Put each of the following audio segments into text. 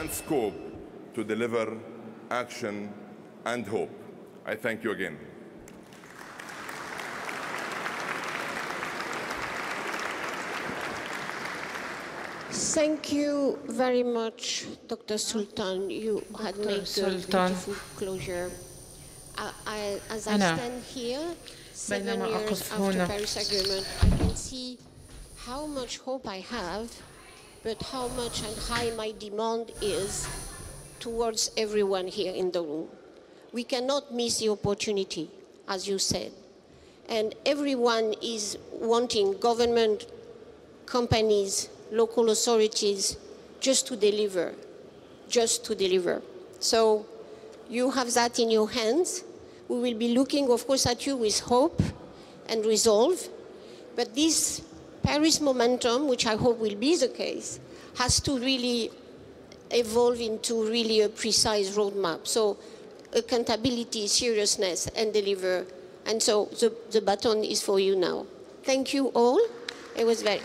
and scope to deliver action and hope. I thank you again. Thank you very much, Dr. Sultan. You had Dr. made Sultan. a beautiful closure. I, as I stand here, seven years after Paris Agreement, I can see how much hope I have but how much and high my demand is towards everyone here in the room. We cannot miss the opportunity, as you said. And everyone is wanting government, companies, local authorities just to deliver, just to deliver. So you have that in your hands. We will be looking, of course, at you with hope and resolve. But this Paris momentum, which I hope will be the case, has to really evolve into really a precise roadmap. So accountability, seriousness, and deliver. And so the, the baton is for you now. Thank you all. It was very.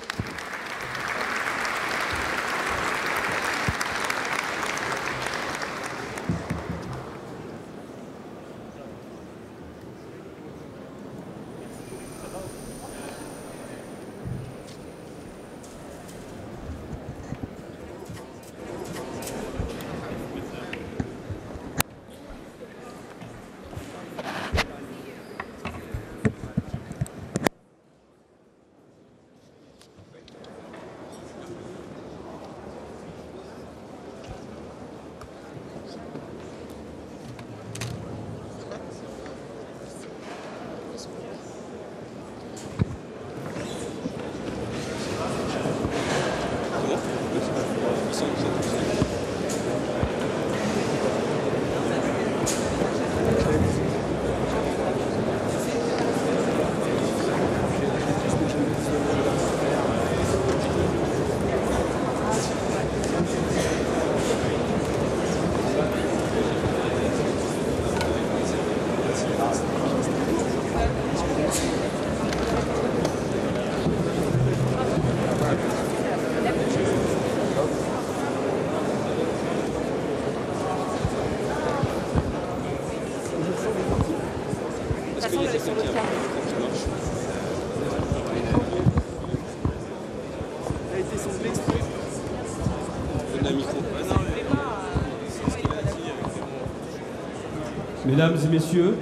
Mesdames et messieurs,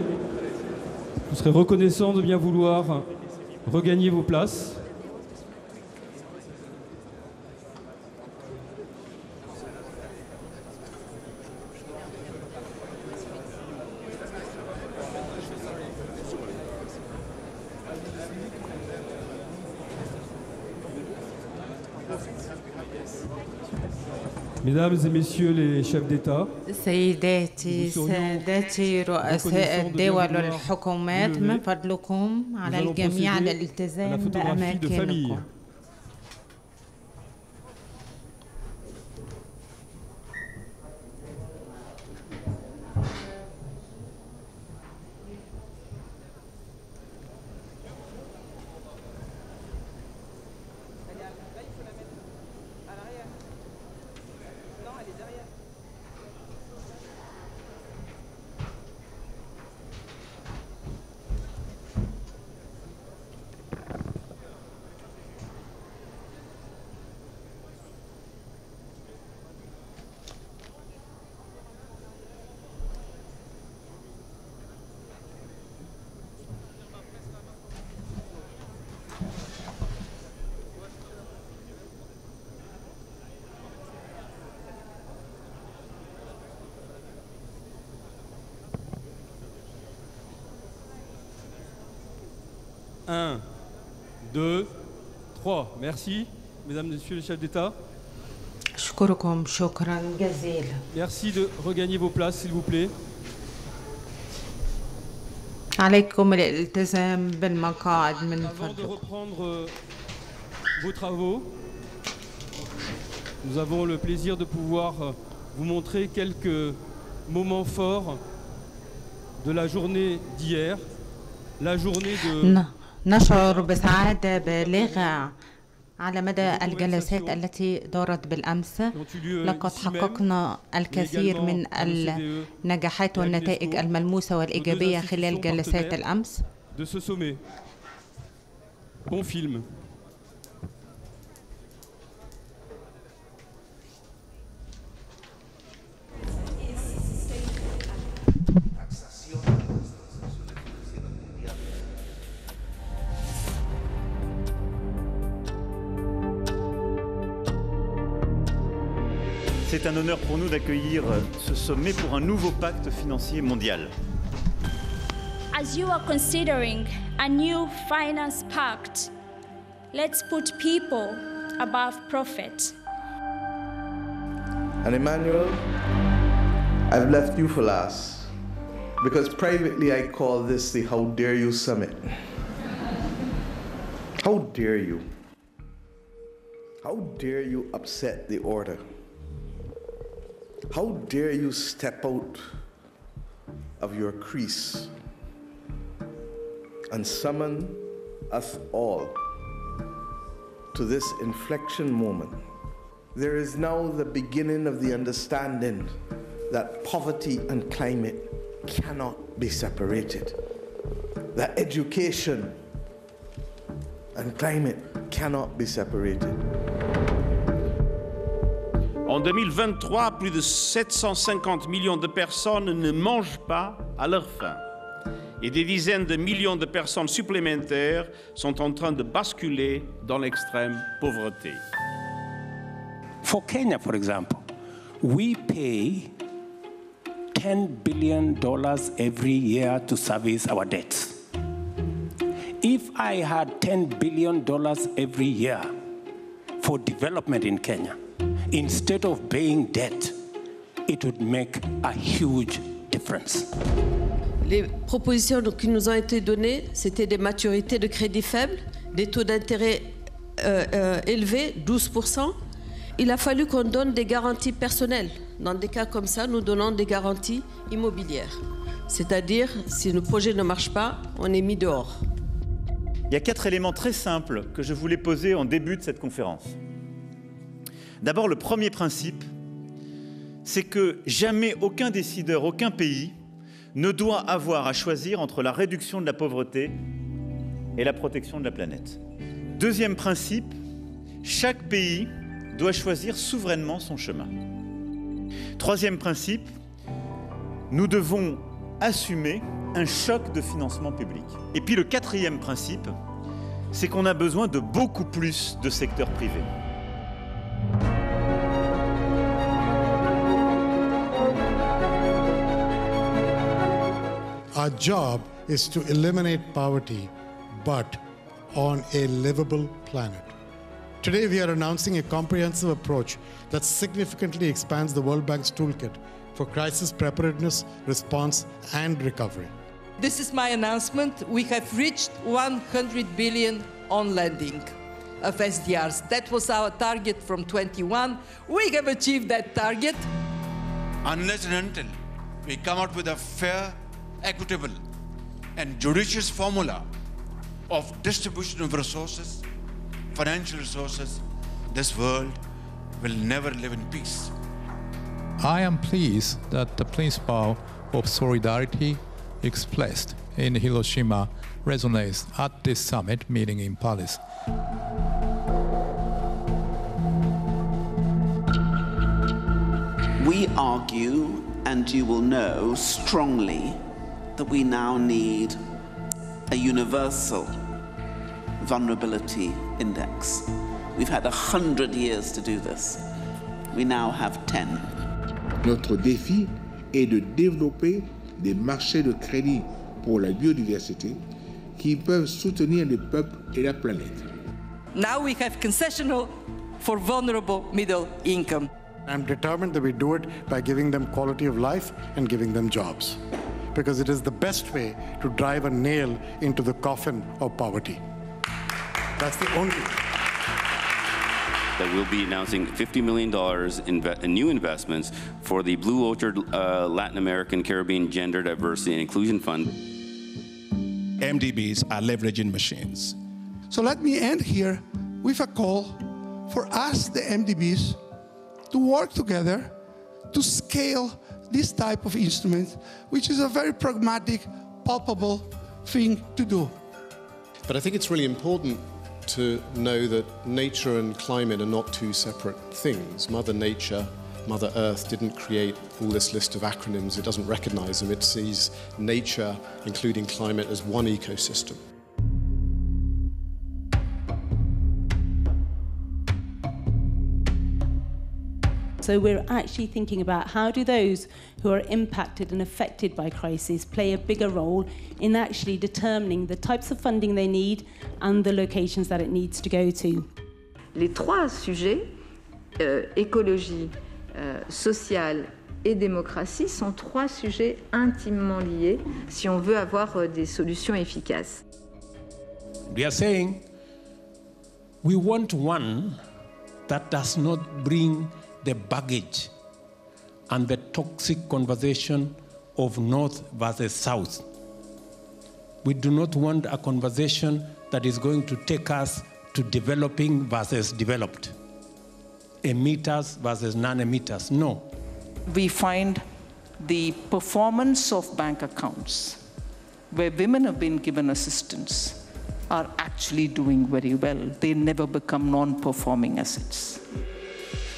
vous serez reconnaissants de bien vouloir regagner vos places. Mesdames et messieurs les chefs d'État, سيداتي سادتي رؤساء الدول والحكومات من فضلكم على الجميع على الالتزام بأماكنكم Un, deux, trois. Merci, mesdames et messieurs les chefs d'État. أشكركم شكرا جزيلا Merci de regagner vos places, s'il vous plaît. عليكم الالتزام بالمقاعد من Avant de فضلكم reprendre euh, vos travaux, nous avons le plaisir de pouvoir euh, vous montrer quelques moments forts de la journée d'hier, la journée de ن- نشعر بسعادة بالغة على مدى الجلسات التي دارت بالأمس لقد حققنا الكثير من النجاحات والنتائج الملموسة والإيجابية خلال جلسات الأمس. Bon film. Un honneur pour nous d'accueillir ce sommet pour un nouveau pacte financier mondial. As you are considering a new finance pact, let's put people above profit. And Emmanuel, I've left you for last because privately I call this the How Dare You Summit. How dare you? How dare you upset the order? How dare you step out of your crease and summon us all to this inflection moment? There is now the beginning of the understanding that poverty and climate cannot be separated, that education and climate cannot be separated. En 2023, plus de 750 millions de personnes ne mangent pas à leur faim. Et des dizaines de millions de personnes supplémentaires sont en train de basculer dans l'extrême pauvreté. For Kenya, for example, we pay $10 billion every year to service our debts. If I had $10 billion every year for development in Kenya, instead of paying debt, it would make a huge difference. Les propositions qui nous ont été données, c'était des maturités de crédit faibles, des taux d'intérêt euh, euh, élevés, 12%. Il a fallu qu'on donne des garanties personnelles. Dans des cas comme ça, nous donnons des garanties immobilières. C'est-à-dire, si le projet ne marche pas, on est mis dehors. Il y a quatre éléments très simples que je voulais poser en début de cette conférence. D'abord, le premier principe, c'est que jamais aucun décideur, aucun pays ne doit avoir à choisir entre la réduction de la pauvreté et la protection de la planète. Deuxième principe, chaque pays doit choisir souverainement son chemin. Troisième principe, nous devons assumer un choc de financement public. Et puis le quatrième principe, c'est qu'on a besoin de beaucoup plus de secteur privé. Our job is to eliminate poverty, but on a livable planet. Today, we are announcing a comprehensive approach that significantly expands the World Bank's toolkit for crisis preparedness, response, and recovery. This is my announcement. We have reached 100 billion on lending of SDRs. That was our target from 21. We have achieved that target. Unless and until we come out with a fair, equitable, and judicious formula of distribution of resources, financial resources, this world will never live in peace. I am pleased that the principle of solidarity expressed in Hiroshima resonates at this summit meeting in Paris. We argue, and you will know strongly, that we now need a universal vulnerability index. We've had a hundred years to do this. We now have 10. Notre défi est de développer des marchés de crédit pour la biodiversité qui peuvent soutenir les peuples et la planète. Now we have concessional for vulnerable middle income. I'm determined that we do it by giving them quality of life and giving them jobs. Because it is the best way to drive a nail into the coffin of poverty. That's the only that we'll be announcing $50 million in, in new investments for the Blue Orchard uh, Latin American Caribbean Gender Diversity and Inclusion Fund. MDBs are leveraging machines. So let me end here with a call for us, the MDBs, to work together to scale this type of instrument, which is a very pragmatic, palpable thing to do. But I think it's really important to know that nature and climate are not two separate things. Mother Nature, Mother Earth didn't create all this list of acronyms, it doesn't recognize them. It sees nature, including climate, as one ecosystem. So we're actually thinking about how do those who are impacted and affected by crisis play a bigger role in actually determining the types of funding they need and the locations that it needs to go to. Les trois sujets, euh, écologie, euh, sociale et démocratie, sont trois sujets intimement liés si on veut avoir euh, des solutions efficaces. We are saying we want one that does not bring the baggage and the toxic conversation of North versus South. We do not want a conversation that is going to take us to developing versus developed, emitters versus non emitters. No. We find the performance of bank accounts where women have been given assistance are actually doing very well. They never become non performing assets.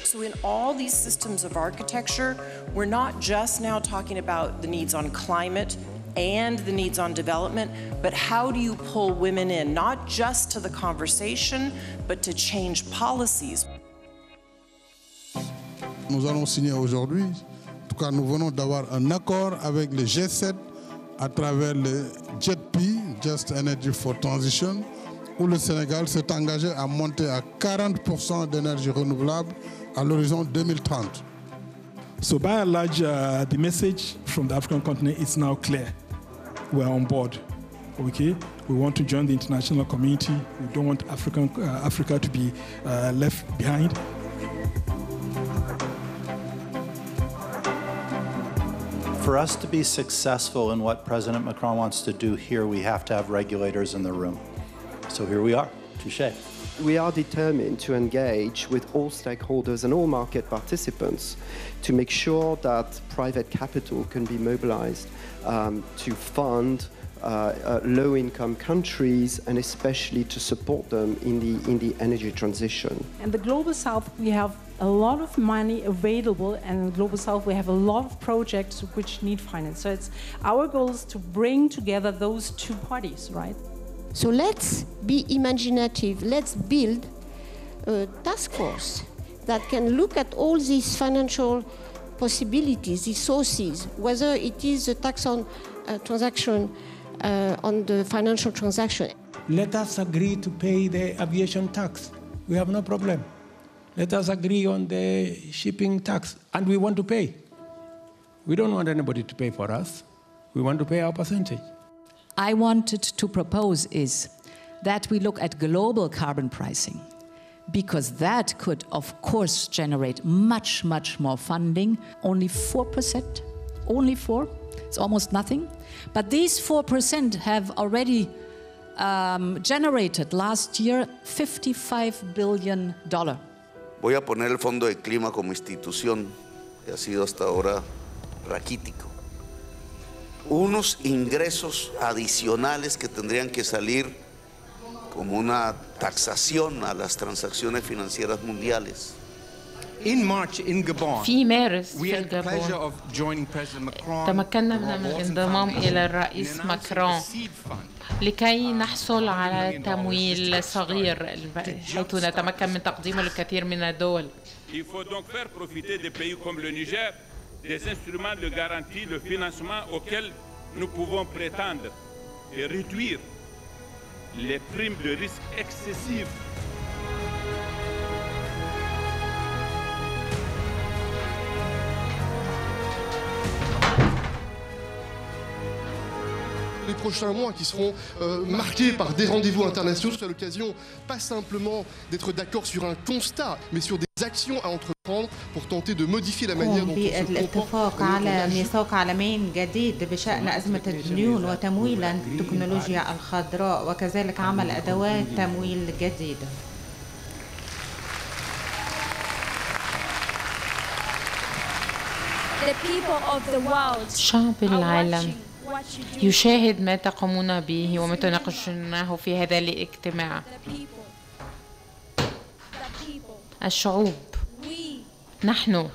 So, in all these systems of architecture, we're not just now talking about the needs on climate and the needs on development, but how do you pull women in, not just to the conversation, but to change policies? Nous allons signer aujourd'hui, en tout cas nous venons d'avoir un accord avec le G7 à travers le JETP, Just Energy for Transition, où le Sénégal s'est engagé à monter à 40% d'énergie renouvelable à l'horizon 2030. So by and large, uh, the message from the African continent is now clear. We're on board. Okay, we want to join the international community. We don't want African, uh, Africa to be uh, left behind. For us to be successful in what President Macron wants to do here, we have to have regulators in the room. So here we are. Touche. We are determined to engage with all stakeholders and all market participants to make sure that private capital can be mobilized um, to fund uh, uh, low-income countries and especially to support them in the, in the energy transition. In the Global South, we have a lot of money available, and in the Global South, we have a lot of projects which need finance. So it's our goal is to bring together those two parties, right? So let's be imaginative. Let's build a task force that can look at all these financial possibilities, these sources, whether it is a tax on uh, transaction, uh, on the financial transaction. Let us agree to pay the aviation tax. We have no problem. Let us agree on the shipping tax, and we want to pay. We don't want anybody to pay for us. We want to pay our percentage. I wanted to propose is that we look at global carbon pricing because that could, of course, generate much, much more funding. Only 4%, only 4, it's almost nothing. But these 4% have already um, generated last year $55 billion. Voy a poner el Fondo de Clima como institución, que ha sido hasta ahora raquítico. Unos ingresos adicionales que tendrían que salir como una taxación a las transacciones financieras mundiales. In March in Gabon, في مارس we في had the pleasure الجابون of joining President Macron. تمكنا من الانضمام إلى الرئيس ماكرون لكي نحصل على تمويل صغير حيث نتمكن من تقديمه للكثير من الدول Il faut donc faire profiter des pays comme le Niger des instruments de garantie de financement auxquels nous pouvons prétendre et réduire les primes de risque excessives. Les prochains mois qui seront euh, marqués par des rendez-vous internationaux sera l'occasion pas simplement d'être d'accord sur un constat, mais sur des actions à entreprendre pour tenter de modifier la oh, manière dont بالاتفاق على ميثاق عالمين جديد بشأن أزمة الديون وتمويلا التكنولوجيا الخضراء وكذلك عمل أدوات تمويل جديدة شعب العالم. يشاهد ما تقومون به وما تناقشناه في هذا الاجتماع. الشعوب. نحن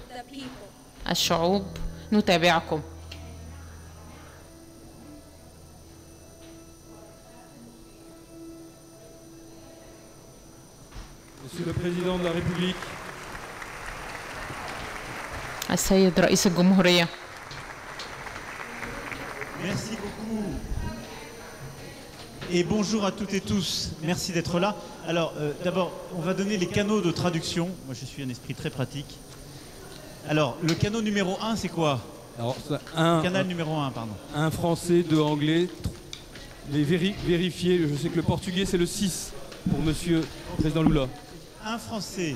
الشعوب نتابعكم. السيد رئيس الجمهورية. Et bonjour à toutes et tous. Merci d'être là. Alors, euh, d'abord, on va donner les canaux de traduction. Moi, je suis un esprit très pratique. Alors, le canal numéro 1, c'est quoi Alors, un, Canal numéro 1, pardon. Un français, deux anglais. Les véri vérifier, je sais que le portugais, c'est le 6 pour monsieur le président Lula. Un français,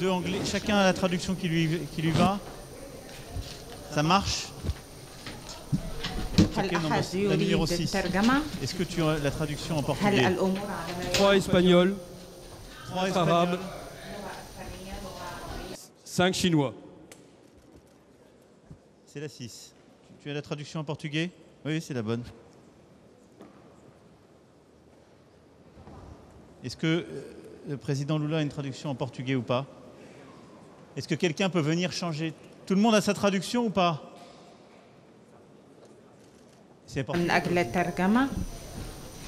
deux anglais. Chacun a la traduction qui lui, qui lui va. Ça marche? numéro 6. Est-ce que tu as la traduction en portugais? 3 espagnols, 3 arabes, 5 chinois. C'est la 6. Tu as la traduction en portugais? Oui, c'est la bonne. Est-ce que euh, le président Lula a une traduction en portugais ou pas? Est-ce que quelqu'un peut venir changer? Tout le monde a sa traduction ou pas?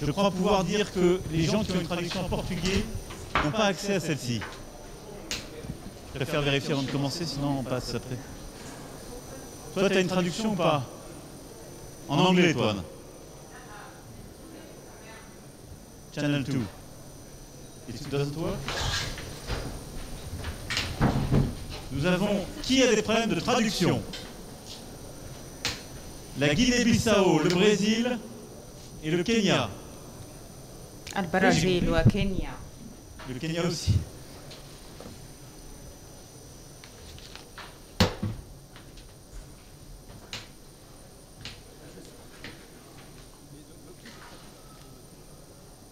Je crois pouvoir dire que les gens qui ont une traduction en portugais n'ont pas accès à celle-ci. Je préfère vérifier avant de commencer, sinon on passe après. Toi, t'as une traduction ou pas En anglais, toi. Channel 2. It doesn't work. Nous avons qui a des problèmes de traduction? la Guinée-Bissau, le Brésil et le Kenya. Le Brésil, le Kenya. Le Kenya aussi.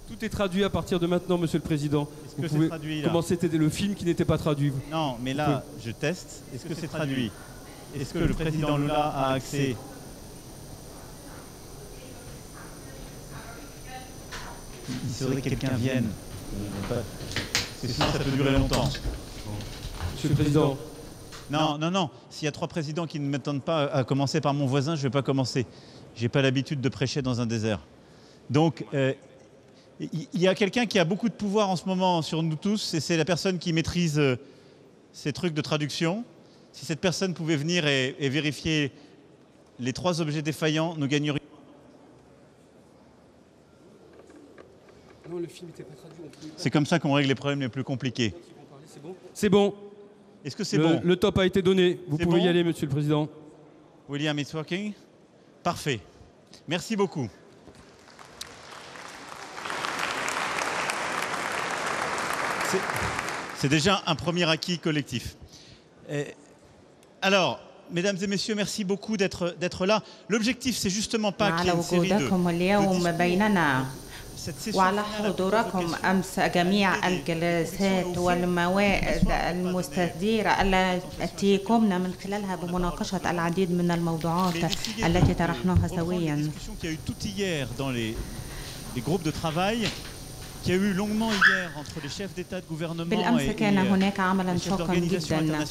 Tout est traduit à partir de maintenant, Monsieur le Président. Est-ce que c'est traduit Comment c'était le film qui n'était pas traduit Non, mais là, je teste. Est-ce que c'est traduit? Est-ce que le Président Lula a accès? Il faudrait que quelqu'un vienne. Que sinon, ça peut durer longtemps. Monsieur le Président. Non, non, non. S'il y a trois présidents qui ne m'attendent pas, à commencer par mon voisin, je ne vais pas commencer. J'ai pas l'habitude de prêcher dans un désert. Donc, euh, il y a quelqu'un qui a beaucoup de pouvoir en ce moment sur nous tous, et c'est la personne qui maîtrise euh, ces trucs de traduction. Si cette personne pouvait venir et, et vérifier les trois objets défaillants, nous gagnerions. C'est comme ça qu'on règle les problèmes les plus compliqués. C'est bon. Est-ce que c'est bon Le top a été donné. Vous pouvez y aller, Monsieur le Président. William, it's working Parfait. Merci beaucoup. C'est déjà un premier acquis collectif. Euh, alors, mesdames et messieurs, merci beaucoup d'être là. L'objectif, c'est justement pas qu'il y ait وعلى حضوركم أمس جميع الجلسات والموائد المستديرة التي قمنا من خلالها بمناقشة العديد من الموضوعات التي طرحناها سويا. بالأمس كان هناك عملا les chefs شاقا جدا.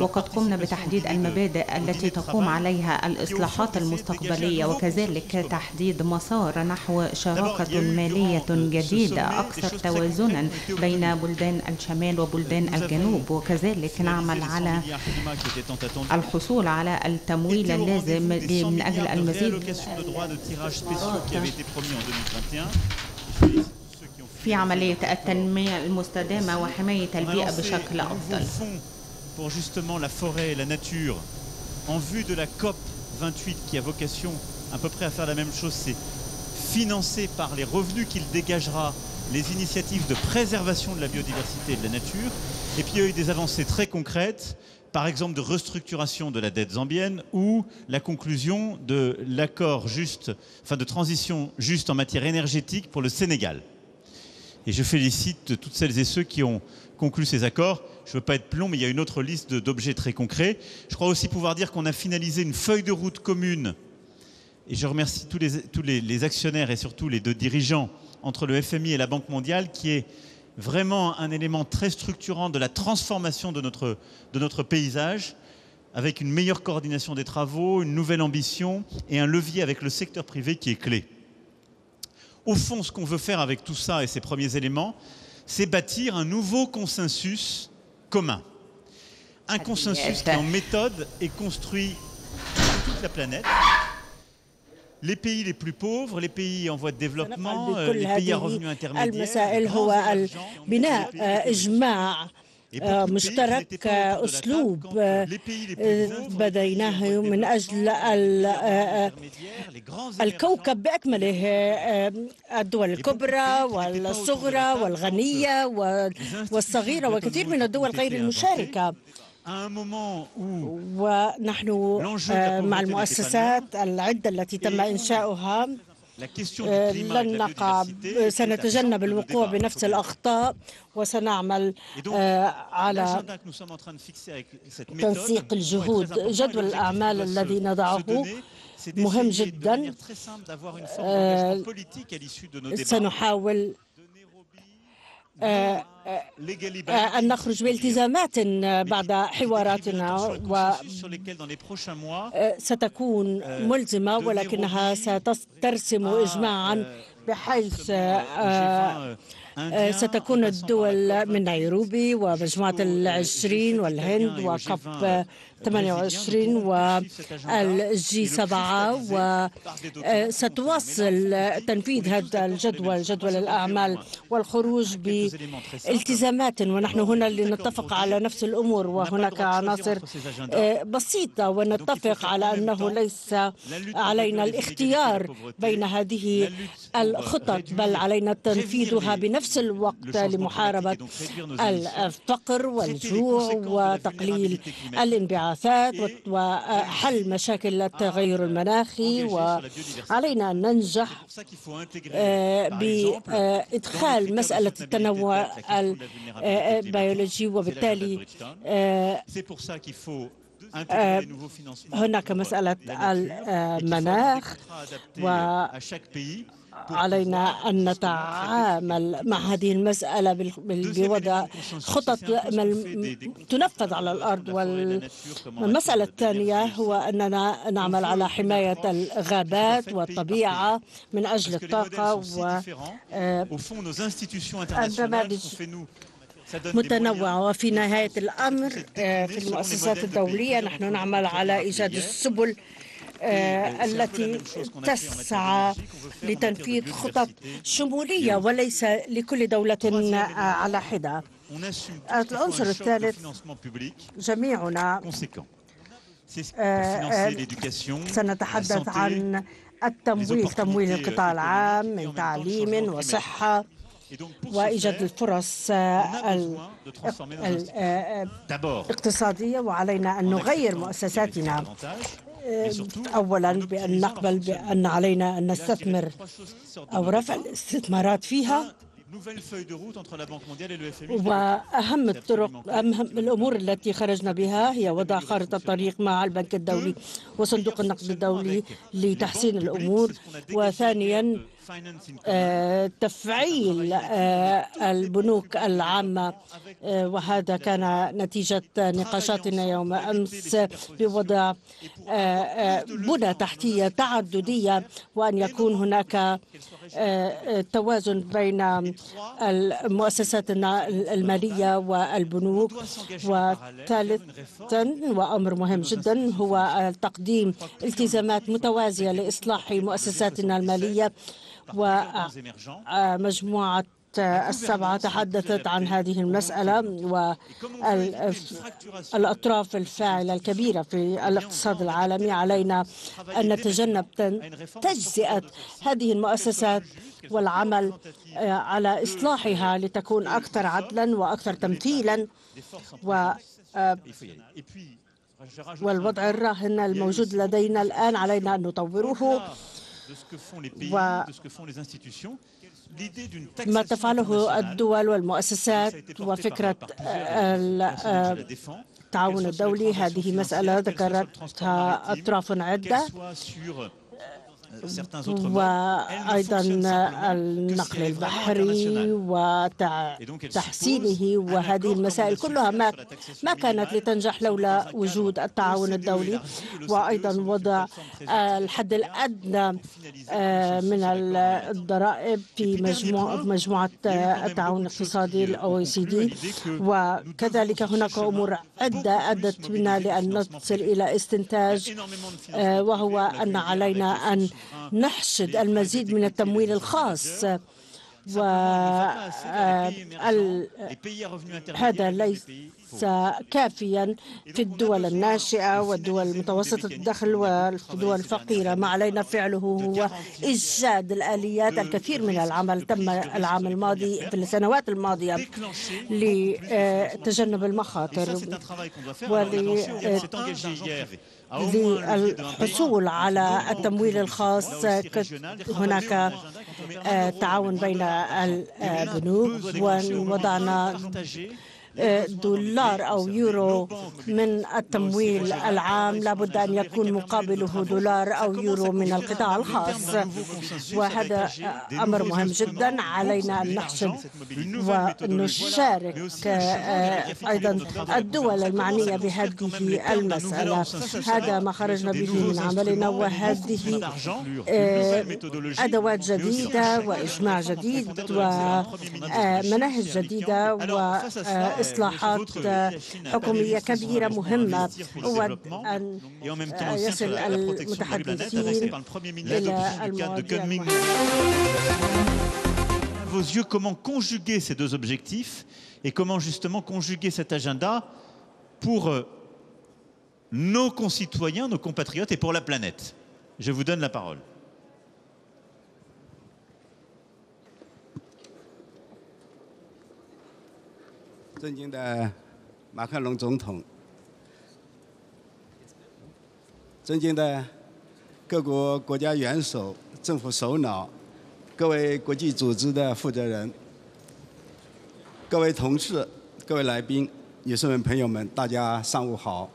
وقد قمنا بتحديد المبادئ التي تقوم عليها الإصلاحات المستقبلية. وكذلك تحديد مسار نحو شراكة مالية جديدة. أكثر توازنا بين بلدان الشمال وبلدان الجنوب. وكذلك نعمل على. الحصول على التمويل اللازم rendez-vous des 100 من أجل المزيد في عملية التنمية المستدامة وحماية On a البيئة lancé بشكل un nouveau أفضل fonds pour justement la forêt et la nature en vue de la COP 28 qui a vocation à peu près à faire la même chose, c'est financer par les revenus qu'il dégagera les initiatives de préservation de la biodiversité et de la nature. Et puis il y a eu des avancées très concrètes, par exemple de restructuration de la dette zambienne ou la conclusion de l'accord juste, enfin de transition juste en matière énergétique pour le Sénégal. Et je félicite toutes celles et ceux qui ont conclu ces accords. je ne veux pas être plomb, mais il y a une autre liste d'objets très concrets. Je crois aussi pouvoir dire qu'on a finalisé une feuille de route commune. Et je remercie tous les, actionnaires et surtout les deux dirigeants entre le FMI et la Banque mondiale, qui est vraiment un élément très structurant de la transformation de notre paysage, avec une meilleure coordination des travaux, une nouvelle ambition et un levier avec le secteur privé qui est clé. Au fond, ce qu'on veut faire avec tout ça et ces premiers éléments, c'est bâtir un nouveau consensus commun. Un consensus qui, en méthode, est construit sur toute la planète. Les pays les plus pauvres, les pays en voie de développement, euh, les pays à revenus intermédiaires. مشترك أسلوب بديناه من أجل ال- الكوكب بأكمله الدول الكبرى والصغرى والغنية والصغيرة وكثير من الدول غير المشاركة ونحن مع المؤسسات العدة التي تم إنشاؤها آه، لن نقع آه، سنتجنب الوقوع بنفس الأخطاء وسنعمل آه، على تنسيق الجهود. جدول الأعمال الذي نضعه مهم جدا. سنحاول أن نخرج بالتزامات بعد حواراتنا وستكون ملزمة ولكنها سترسم إجماعا بحيث آه، آه، ستكون الدول من نيروبي ومجموعة العشرين والهند و COP 28 وال G 7 وستواصل تنفيذ هذا الجدول جدول الأعمال والخروج بالتزامات. ونحن هنا لنتفق على نفس الأمور وهناك عناصر آه، بسيطة ونتفق على أنه ليس علينا الاختيار بين هذه الخطط بل علينا تنفيذها بنفس الوقت لمحاربة الفقر والجوع وتقليل الانبعاثات وحل مشاكل التغير المناخي وعلينا أن ننجح آه، بإدخال مسألة التنوع البيولوجي وبالتالي آه، آه، financements. هناك مسألة المناخ و علينا أن نتعامل مع هذه المسألة بوضع خطط تنفذ على الأرض والمسألة الثانية هو أننا نعمل على حماية الغابات والطبيعة من أجل الطاقة و النماذج متنوعة. وفي نهاية الأمر آه، في المؤسسات الدولية نحن نعمل على إيجاد السبل التي تسعى لتنفيذ خطط شمولية وليس لكل دولة آه، على حدة. العنصر الثالث جميعنا آه، آه، سنتحدث عن التمويل تمويل القطاع العام من تعليم وصحة وإيجاد الفرص الاقتصادية وعلينا أن نغير مؤسساتنا. أولا بأن نقبل بأن علينا أن نستثمر أو رفع الاستثمارات فيها. وأهم الطرق أهم الأمور التي خرجنا بها هي وضع خارطة طريق مع البنك الدولي وصندوق النقد الدولي لتحسين الأمور. وثانيا آه، تفعيل آه، البنوك العامة. آه، وهذا كان نتيجة نقاشاتنا يوم أمس بوضع آه، آه، بنى تحتية تعددية وأن يكون هناك آه، آه، توازن بين المؤسسات المالية والبنوك. وثالثا وأمر مهم جدا هو تقديم التزامات متوازية لإصلاح مؤسساتنا المالية. ومجموعة السبعة تحدثت عن هذه المسألة والأطراف الفاعلة الكبيرة في الاقتصاد العالمي؟ علينا أن نتجنب تجزئة هذه المؤسسات والعمل آه، على إصلاحها لتكون أكثر عدلا وأكثر تمثيلا و آه، والوضع الراهن الموجود لدينا الآن علينا أن نطوره. De ce que font les pays, و- de ce que font les institutions. ما تفعله الدول والمؤسسات وفكرة التعاون الدولي؟ هذه مسألة ذكرتها أطراف عدة. وأيضا النقل البحري وتحسينه وهذه المسائل كلها ما ما كانت لتنجح لولا وجود التعاون الدولي وأيضا وضع الحد الأدنى من الضرائب في مجموعة مجموعة التعاون الاقتصادي الأو سي دي وكذلك هناك أمور عدة أدت بنا لأن نصل إلى استنتاج وهو أن علينا أن نحشد المزيد من التمويل الخاص. و هذا ليس كافيا في الدول الناشئة والدول متوسطة الدخل والدول الفقيرة. ما علينا فعله هو إيجاد الآليات الكثير من العمل. تم العام الماضي في السنوات الماضية لتجنب المخاطر. للحصول على التمويل الخاص هناك تعاون بين البنوك ووضعنا دولار أو يورو من التمويل العام لابد أن يكون مقابله دولار أو يورو من القطاع الخاص. وهذا أمر مهم جدا علينا أن نحشد ونشارك أيضا الدول المعنية بهذه المسألة. هذا ما خرجنا به من عملنا وهذه أدوات جديدة وإجماع جديد ومناهج جديدة و إصلاحات حكومية كبيرة مهمة هو أن يصل المتحدثين إلى المواضيع vos yeux comment conjuguer ces deux objectifs et comment justement conjuguer cet agenda pour nos concitoyens, nos compatriotes et pour la planète. Je vous donne la parole. 尊敬的马克龙总统，尊敬的各国国家元首、政府首脑，各位国际组织的负责人，各位同事、各位来宾、女士们、朋友们，大家上午好！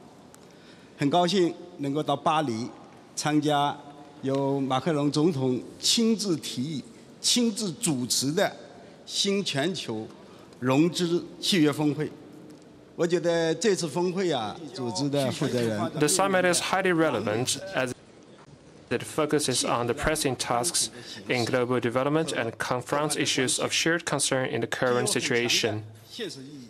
很高兴能够到巴黎参加由马克龙总统亲自提议、亲自主持的新全球。融资契约峰会。我觉得这次峰会啊，组织的负责人。 The summit is highly relevant as it focuses on the pressing tasks in global development and confronts issues of shared concern in the current situation. 现实意义。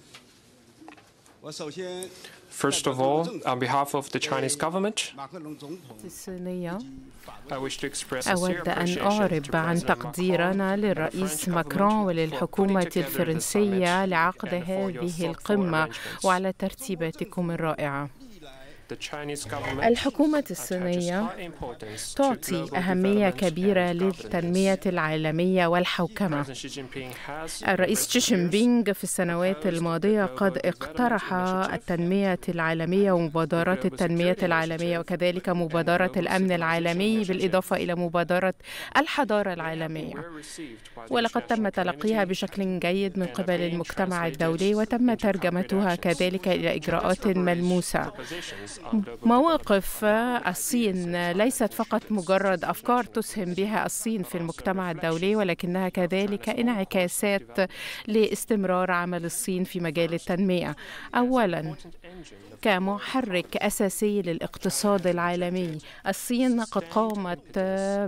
我首先 First of all, on behalf of the Chinese government, أود أن أعرب عن تقديرنا للرئيس ماكرون وللحكومة الفرنسية لعقد هذه القمة وعلى ترتيباتكم الرائعة. الحكومة الصينية تعطي أهمية كبيرة. للتنمية العالمية والحوكمة. الرئيس شي جين بينغ في السنوات الماضية قد اقترح التنمية العالمية ومبادرات التنمية العالمية وكذلك مبادرة الأمن العالمي بالإضافة إلى مبادرة الحضارة العالمية. ولقد تم تلقيها بشكل جيد من قبل المجتمع الدولي وتم ترجمتها كذلك إلى إجراءات ملموسة. مواقف الصين ليست فقط مجرد أفكار تسهم بها الصين في المجتمع الدولي ولكنها كذلك انعكاسات لاستمرار عمل الصين في مجال التنمية. أولاً كمحرك أساسي للاقتصاد العالمي. الصين قد قامت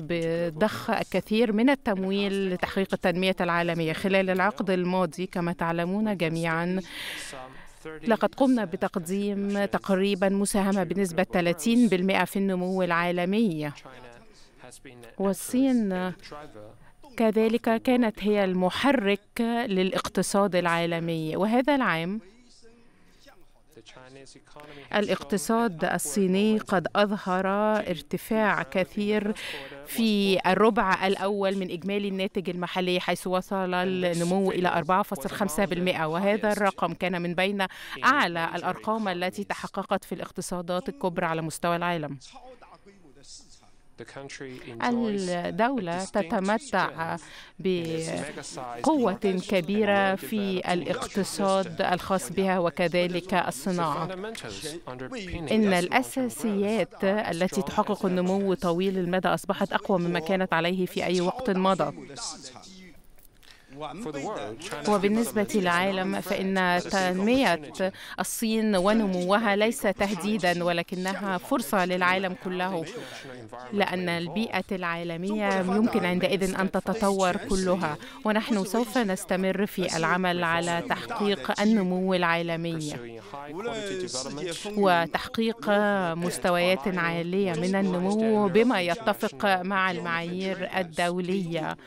بضخ الكثير من التمويل لتحقيق التنمية العالمية خلال العقد الماضي كما تعلمون جميعاً. لقد قمنا بتقديم تقريبا مساهمة بنسبة 30% في النمو العالمي. والصين كذلك كانت هي المحرك للاقتصاد العالمي وهذا العام الاقتصاد الصيني قد أظهر ارتفاع كثير في الربع الأول من إجمالي الناتج المحلي حيث وصل النمو إلى 4.5% وهذا الرقم كان من بين أعلى الأرقام التي تحققت في الاقتصادات الكبرى على مستوى العالم. الدولة تتمتع بقوة كبيرة في الاقتصاد الخاص بها وكذلك الصناعة. إن الأساسيات التي تحقق النمو طويل المدى أصبحت أقوى مما كانت عليه في أي وقت مضى. وبالنسبة للعالم فإن تنمية الصين ونموها ليس تهديدا ولكنها فرصة للعالم كله. لأن البيئة العالمية يمكن عندئذ أن تتطور كلها. ونحن سوف نستمر في العمل على تحقيق النمو العالمي وتحقيق مستويات عالية من النمو بما يتفق مع المعايير الدولية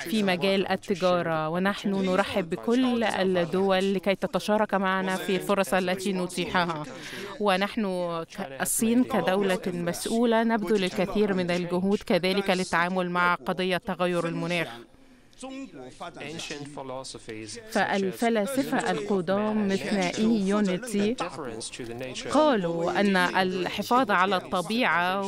في مجال التجارة. ونحن نرحب بكل الدول لكي تتشارك معنا في الفرص التي نتيحها. ونحن الصين كدولة مسؤولة نبذل الكثير من الجهود كذلك للتعامل مع قضية تغير المناخ. فالفلاسفة القدام مثل إي يونيتي قالوا أن الحفاظ على الطبيعة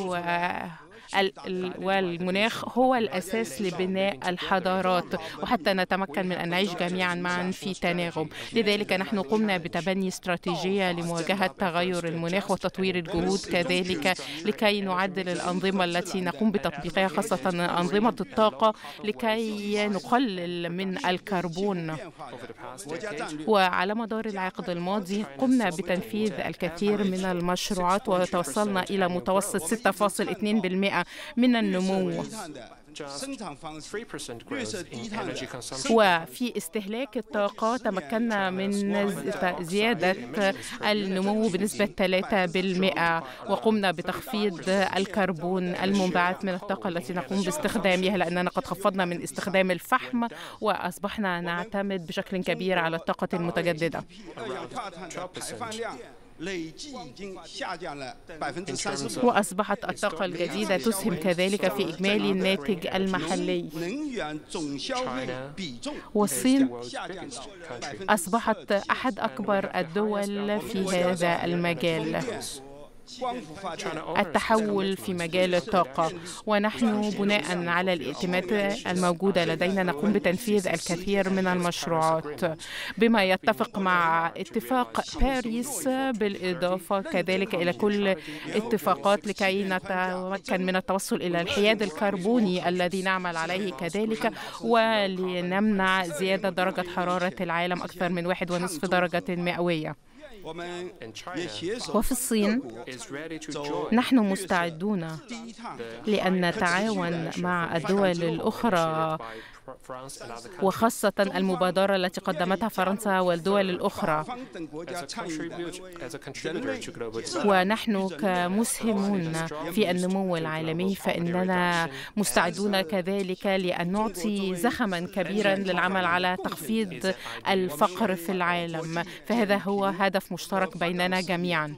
والمناخ هو الأساس لبناء الحضارات وحتى نتمكن من أن نعيش جميعا معا في تناغم. لذلك نحن قمنا بتبني استراتيجية لمواجهة تغير المناخ وتطوير الجهود كذلك لكي نعدل الأنظمة التي نقوم بتطبيقها خاصة أنظمة الطاقة لكي نقلل من الكربون. وعلى مدار العقد الماضي قمنا بتنفيذ الكثير من المشروعات وتوصلنا إلى متوسط 6.2% من النمو. وفي استهلاك الطاقة تمكنا من زيادة النمو بنسبة 3% وقمنا بتخفيض الكربون المنبعث من الطاقة التي نقوم باستخدامها لأننا قد خفضنا من استخدام الفحم وأصبحنا نعتمد بشكل كبير على الطاقة المتجددة. وأصبحت الطاقة الجديدة تسهم كذلك في إجمالي الناتج المحلي. والصين أصبحت أحد أكبر الدول في هذا المجال. التحول في مجال الطاقة. ونحن بناء على الائتمات الموجودة لدينا نقوم بتنفيذ الكثير من المشروعات. بما يتفق مع اتفاق باريس بالإضافة كذلك إلى كل اتفاقات لكي نتمكن من التوصل إلى الحياد الكربوني الذي نعمل عليه كذلك ولنمنع زيادة درجة حرارة العالم أكثر من واحد ونصف درجة مئوية. وفي الصين نحن مستعدون لأن نتعاون مع الدول الأخرى وخاصة المبادرة التي قدمتها فرنسا والدول الأخرى. ونحن كمسهمون في النمو العالمي فإننا مستعدون كذلك لأن نعطي زخما كبيرا للعمل على تخفيض الفقر في العالم. فهذا هو هدف مشترك بيننا جميعا.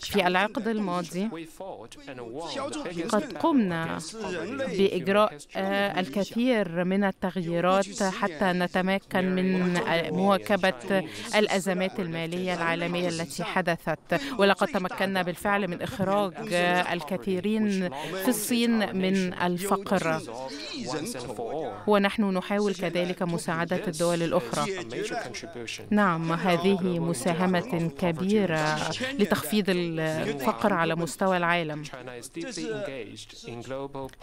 في العقد الماضي قد قمنا بإجراء الكثير الكثير من التغييرات حتى نتمكن من مواكبة الأزمات المالية العالمية التي حدثت. ولقد تمكنا بالفعل من إخراج الكثيرين في الصين من الفقر. ونحن نحاول كذلك مساعدة الدول الأخرى. نعم هذه مساهمة كبيرة لتخفيض الفقر على مستوى العالم.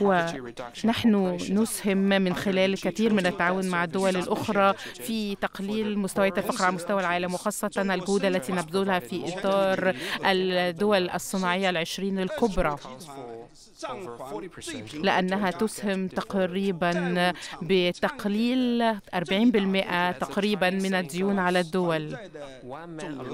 ونحن نسهم من خلال الكثير من التعاون مع الدول الأخرى في تقليل مستويات الفقر على مستوى العالم وخاصة الجهود التي نبذلها في إطار الدول الصناعية العشرين الكبرى. لأنها تسهم تقريبا بتقليل 40% تقريبا من الديون على الدول.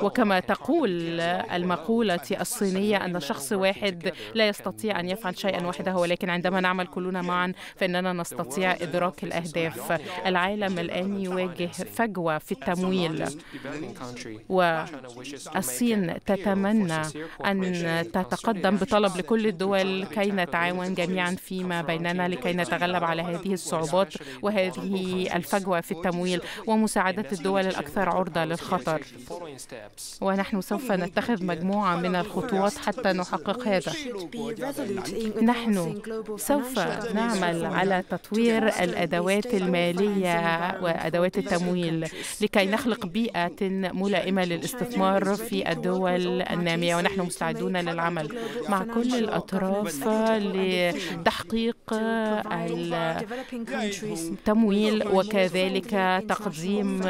وكما تقول المقولة الصينية أن شخص واحد لا يستطيع أن يفعل شيئا وحده ولكن عندما نعمل كلنا معا فإننا نستطيع إدراك الأهداف. العالم الآن يواجه فجوة في التمويل. والصين تتمنى أن تتقدم بطلب لكل الدول كي نتعاون جميعا فيما بيننا لكي نتغلب على هذه الصعوبات وهذه الفجوة في التمويل ومساعدة الدول الأكثر عرضة للخطر. ونحن سوف نتخذ مجموعة من الخطوات حتى نحقق هذا. نحن سوف نعمل على تطوير الأدوات المالية وأدوات التمويل لكي نخلق بيئة ملائمة للاستثمار في الدول النامية. ونحن مستعدون للعمل مع كل الأطراف لتحقيق التمويل وكذلك تقديم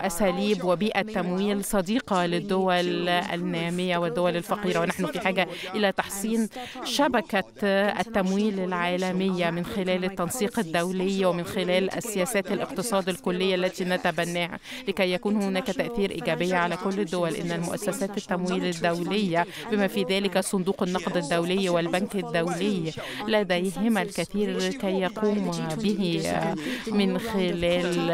أساليب وبيئة تمويل صديقة للدول النامية والدول الفقيرة. ونحن في حاجة إلى تحسين شبكة التمويل العالمية من خلال التنسيق الدولي ومن خلال السياسات الاقتصاد الكلية التي نتبناها لكي يكون هناك تأثير إيجابي على كل الدول. إن المؤسسات التمويل الدولية بما في ذلك صندوق النقد الدولي والبنك الدولي لديهما الكثير كي يقوم به من خلال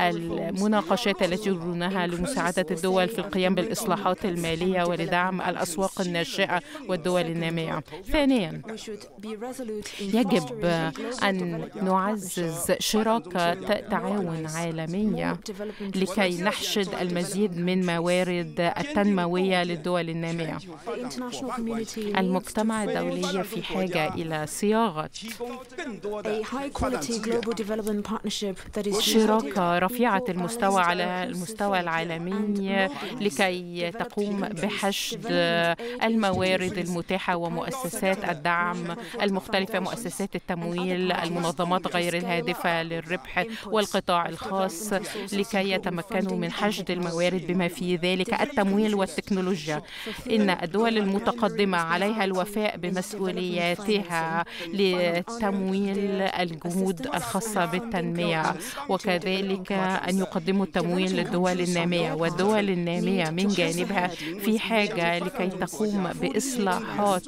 المناقشات التي يجرونها لمساعدة الدول في القيام بالإصلاحات المالية ولدعم الأسواق الناشئة والدول النامية. ثانيا يجب أن نعزز شراكة تعاون عالمية لكي نحشد المزيد من موارد التنموية للدول النامية. المجتمع الدولي في حاجة إلى صياغة. شراكة رفيعة المستوى على المستوى العالمي لكي تقوم بحشد الموارد المتاحة ومؤسسات الدعم المختلفة مؤسسات التمويل المنظمات غير الهادفة للربح والقطاع الخاص لكي يتمكنوا من حشد الموارد بما في ذلك التمويل والتكنولوجيا. إن الدول المتقدمة عليها الوفاء بمسؤولياتها لتمويل الجهود الخاصة بالتنمية. وكذلك أن يقدموا التمويل للدول النامية. والدول النامية من جانبها في حاجة لكي تقوم بإصلاحات.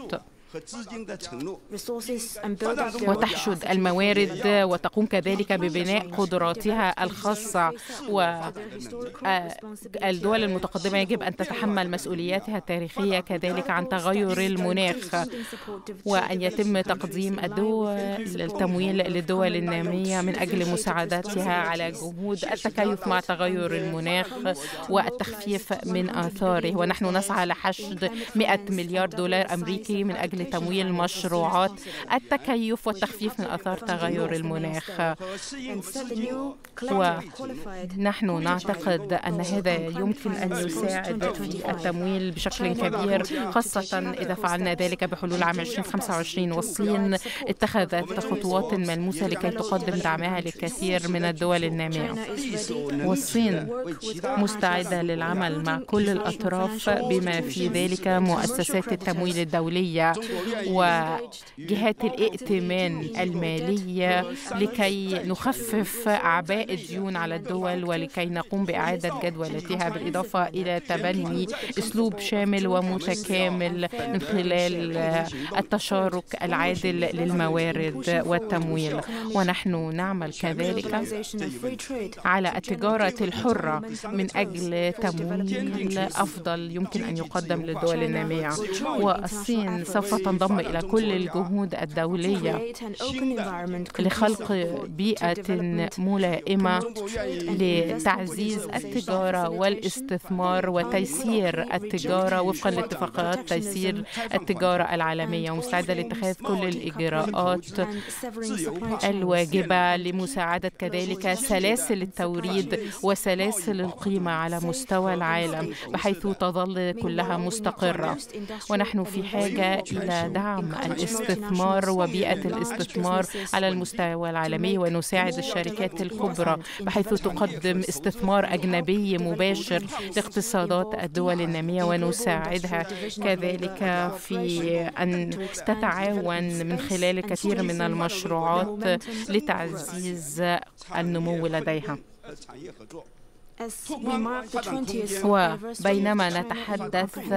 وتحشد الموارد وتقوم كذلك ببناء قدراتها الخاصة. والدول المتقدمة يجب أن تتحمل مسؤولياتها التاريخية كذلك عن تغير المناخ وأن يتم تقديم الدول التمويل للدول النامية من أجل مساعدتها على جهود التكيف مع تغير المناخ والتخفيف من آثاره. ونحن نسعى لحشد 100 مليار دولار أمريكي من أجل تمويل مشروعات التكيف والتخفيف من آثار تغير المناخ. ونحن نعتقد أن هذا يمكن أن يساعد في التمويل بشكل كبير خاصة إذا فعلنا ذلك بحلول عام 2025 والصين اتخذت خطوات ملموسة لكي تقدم دعمها لكثير من الدول النامية. والصين مستعدة للعمل مع كل الأطراف بما في ذلك مؤسسات التمويل الدولية وجهات الائتمان المالية لكي نخفف أعباء الديون على الدول ولكي نقوم بإعادة جدولتها بالإضافة إلى تبني أسلوب شامل ومتكامل من خلال التشارك العادل للموارد والتمويل. ونحن نعمل كذلك على التجارة الحرة من أجل تمويل أفضل يمكن أن يقدم للدول النامية والصين سوف تنضم إلى كل الجهود الدولية لخلق بيئة ملائمة لتعزيز التجارة والاستثمار وتيسير التجارة وفقا لاتفاقات تيسير التجارة العالمية. ومستعدة لاتخاذ كل الإجراءات الواجبة لمساعدة كذلك سلاسل التوريد وسلاسل القيمة على مستوى العالم بحيث تظل كلها مستقرة. ونحن في حاجة دعم الاستثمار وبيئة الاستثمار على المستوى العالمي ونساعد الشركات الكبرى بحيث تقدم استثمار أجنبي مباشر لاقتصادات الدول النامية ونساعدها. كذلك في أن تتعاون من خلال كثير من المشروعات لتعزيز النمو لديها. وبينما نتحدث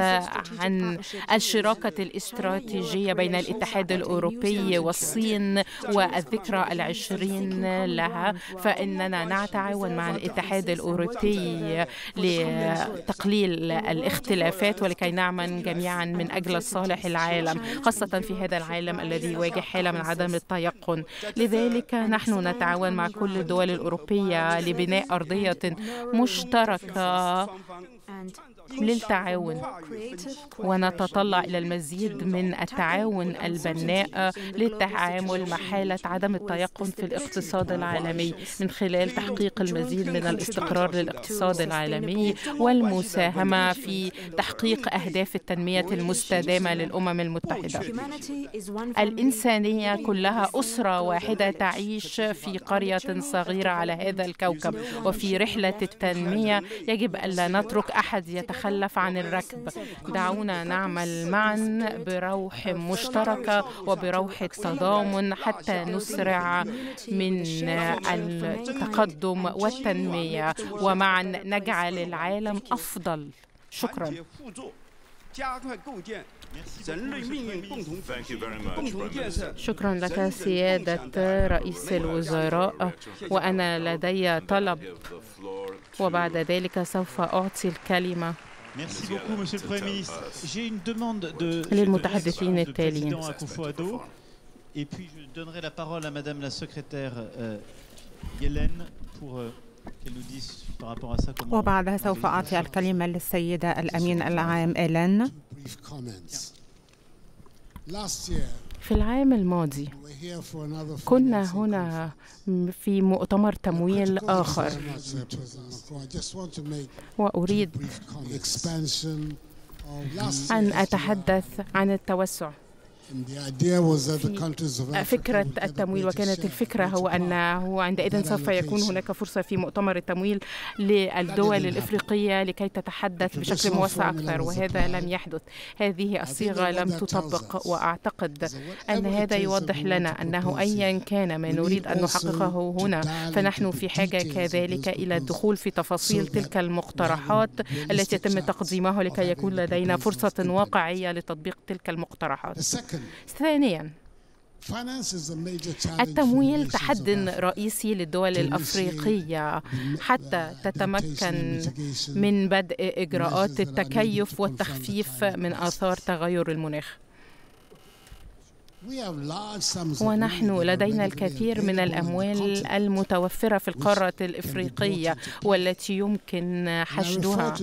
عن الشراكة الاستراتيجية بين الاتحاد الأوروبي والصين والذكرى العشرين لها فإننا نتعاون مع الاتحاد الأوروبي لتقليل الاختلافات ولكي نعمل جميعا من أجل صالح العالم خاصة في هذا العالم الذي يواجه حالة من عدم التيقن. لذلك نحن نتعاون مع كل الدول الأوروبية لبناء أرضية مشتركة للتعاون ونتطلع إلى المزيد من التعاون البناء للتعامل مع حالة عدم التيقن في الاقتصاد العالمي من خلال تحقيق المزيد من الاستقرار للاقتصاد العالمي والمساهمة في تحقيق أهداف التنمية المستدامة للأمم المتحدة. الإنسانية كلها أسرة واحدة تعيش في قرية صغيرة على هذا الكوكب. وفي رحلة التنمية يجب ألا نترك أحد يتخلف عن الركب. دعونا نعمل معا بروح مشتركة وبروح التضامن حتى نسرع من التقدم والتنمية. ومعا نجعل العالم أفضل. شكرا. شكرا لك سيادة رئيس الوزراء. وأنا لدي طلب. وبعد ذلك سوف أعطي الكلمة. Merci beaucoup, Monsieur le Premier ministre. J'ai une demande de للمتحدثين التاليين. Et puis je donnerai la parole à Madame la secrétaire euh, Yellen pour euh, qu'elle nous dise par rapport à ça comment. وبعدها سوف أعطي الكلمة للسيدة الأمين العام إيلين. في العام الماضي. كنا هنا في مؤتمر تمويل آخر. وأريد أن أتحدث عن التوسع. فكرة التمويل وكانت الفكرة هو أنه عندئذ سوف يكون هناك فرصة في مؤتمر التمويل للدول الإفريقية لكي تتحدث بشكل موسع أكثر وهذا لم يحدث. هذه الصيغة لم تطبق وأعتقد أن هذا يوضح لنا أنه أيا كان ما نريد أن نحققه هنا فنحن في حاجة كذلك إلى الدخول في تفاصيل تلك المقترحات التي يتم تقديمها لكي يكون لدينا فرصة واقعية لتطبيق تلك المقترحات. ثانيا التمويل تحد رئيسي للدول الأفريقية حتى تتمكن من بدء إجراءات التكيف والتخفيف من آثار تغير المناخ. ونحن لدينا الكثير من الأموال المتوفرة في القارة الإفريقية والتي يمكن حشدها.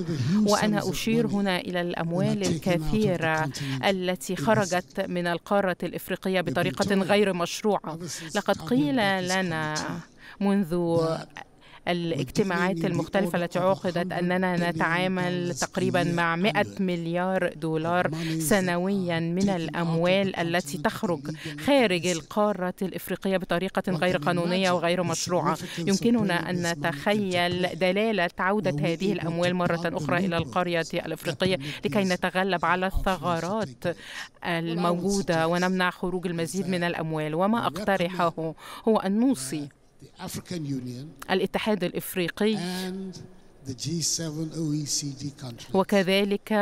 وأنا أشير هنا إلى الأموال الكثيرة التي خرجت من القارة الإفريقية بطريقة غير مشروعة. لقد قيل لنا منذ الاجتماعات المختلفة التي عقدت أننا نتعامل تقريبا مع 100 مليار دولار سنويا من الأموال التي تخرج خارج القارة الإفريقية بطريقة غير قانونية وغير مشروعة. يمكننا أن نتخيل دلالة عودة هذه الأموال مرة أخرى إلى القرية الإفريقية لكي نتغلب على الثغرات الموجودة ونمنع خروج المزيد من الأموال. وما أقترحه هو أن نوصي الاتحاد الإفريقي وكذلك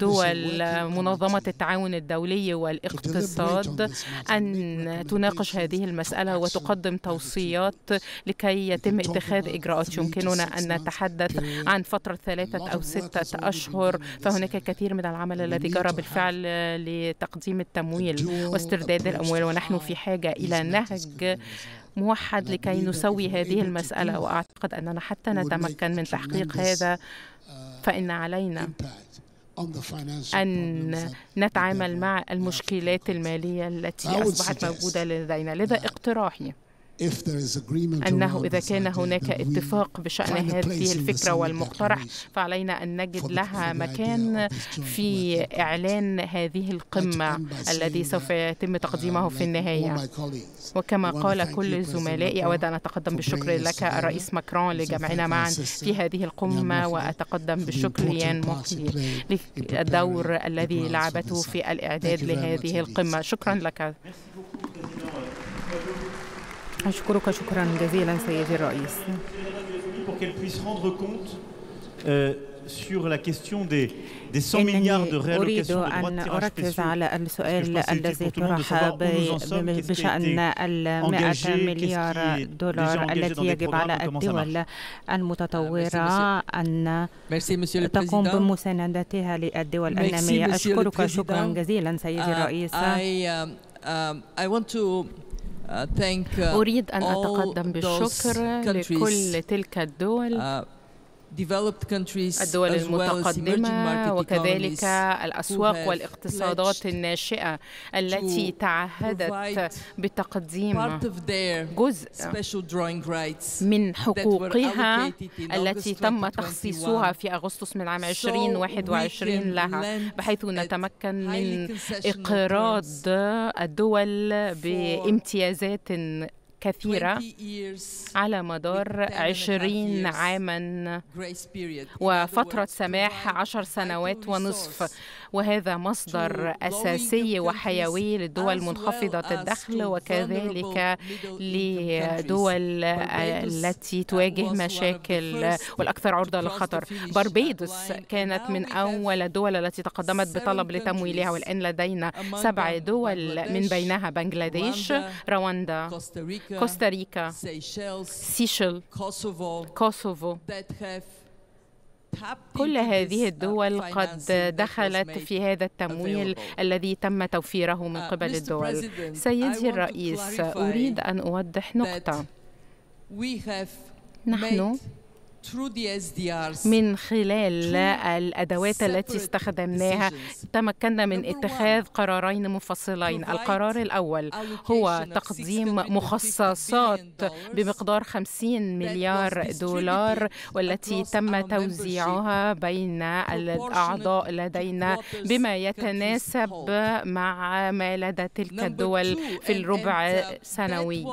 دول منظمة التعاون الدولي والاقتصاد أن تناقش هذه المسألة وتقدم توصيات لكي يتم اتخاذ إجراءات. يمكننا أن نتحدث عن فترة ثلاثة أو ستة أشهر. فهناك كثير من العمل الذي جرى بالفعل لتقديم التمويل واسترداد الأموال. ونحن في حاجة إلى نهج موحد لكي نسوي هذه المسألة وأعتقد أننا حتى نتمكن من تحقيق هذا فإن علينا أن نتعامل مع المشكلات المالية التي أصبحت موجودة لدينا. لذا اقتراحي أنه إذا كان هناك اتفاق بشأن هذه الفكرة والمقترح فعلينا أن نجد لها مكان في إعلان هذه القمة الذي سوف يتم تقديمه في النهاية. وكما قال كل زملائي أود أن أتقدم بالشكر لك الرئيس ماكرون لجمعنا معا في هذه القمة وأتقدم بالشكر ليان موكي للدور الذي لعبته في الإعداد لهذه القمة. شكرا لك. أشكرك شكرا جزيلا سيدي الرئيس. Pour qu'elle puisse rendre compte euh, sur la question des, des 100 milliards de réallocation de droits de tirage أركز على السؤال الذي طرح بشأن المائة مليار دولار التي يجب على الدول المتطورة أن تقوم بمساندتها للدول النامية. أشكرك شكرا جزيلا سيدي الرئيس. أريد أن أتقدم بالشكر لكل تلك الدول. الدول المتقدمة وكذلك الأسواق والاقتصادات الناشئة التي تعهدت بتقديم جزء من حقوقها التي تم تخصيصها في أغسطس من عام 2021 لها بحيث نتمكن من إقراض الدول بامتيازات كثيرة على مدار عشرين عاما. وفترة سماح عشر سنوات ونصف. وهذا مصدر أساسي وحيوي للدول منخفضة الدخل وكذلك لدول التي تواجه مشاكل والأكثر عرضة للخطر. باربيدوس كانت من أول الدول التي تقدمت بطلب لتمويلها والآن لدينا سبع دول من بينها بنغلاديش رواندا كوستاريكا سيشل كوسوفو. كل هذه الدول قد دخلت في هذا التمويل الذي تم توفيره من قبل الدول. سيدي الرئيس أريد أن أوضح نقطة. نحن من خلال الأدوات التي استخدمناها تمكنا من اتخاذ قرارين منفصلين القرار الأول هو تقديم مخصصات بمقدار 50 مليار دولار والتي تم توزيعها بين الأعضاء لدينا بما يتناسب مع ما لدى تلك الدول في الربع سنوي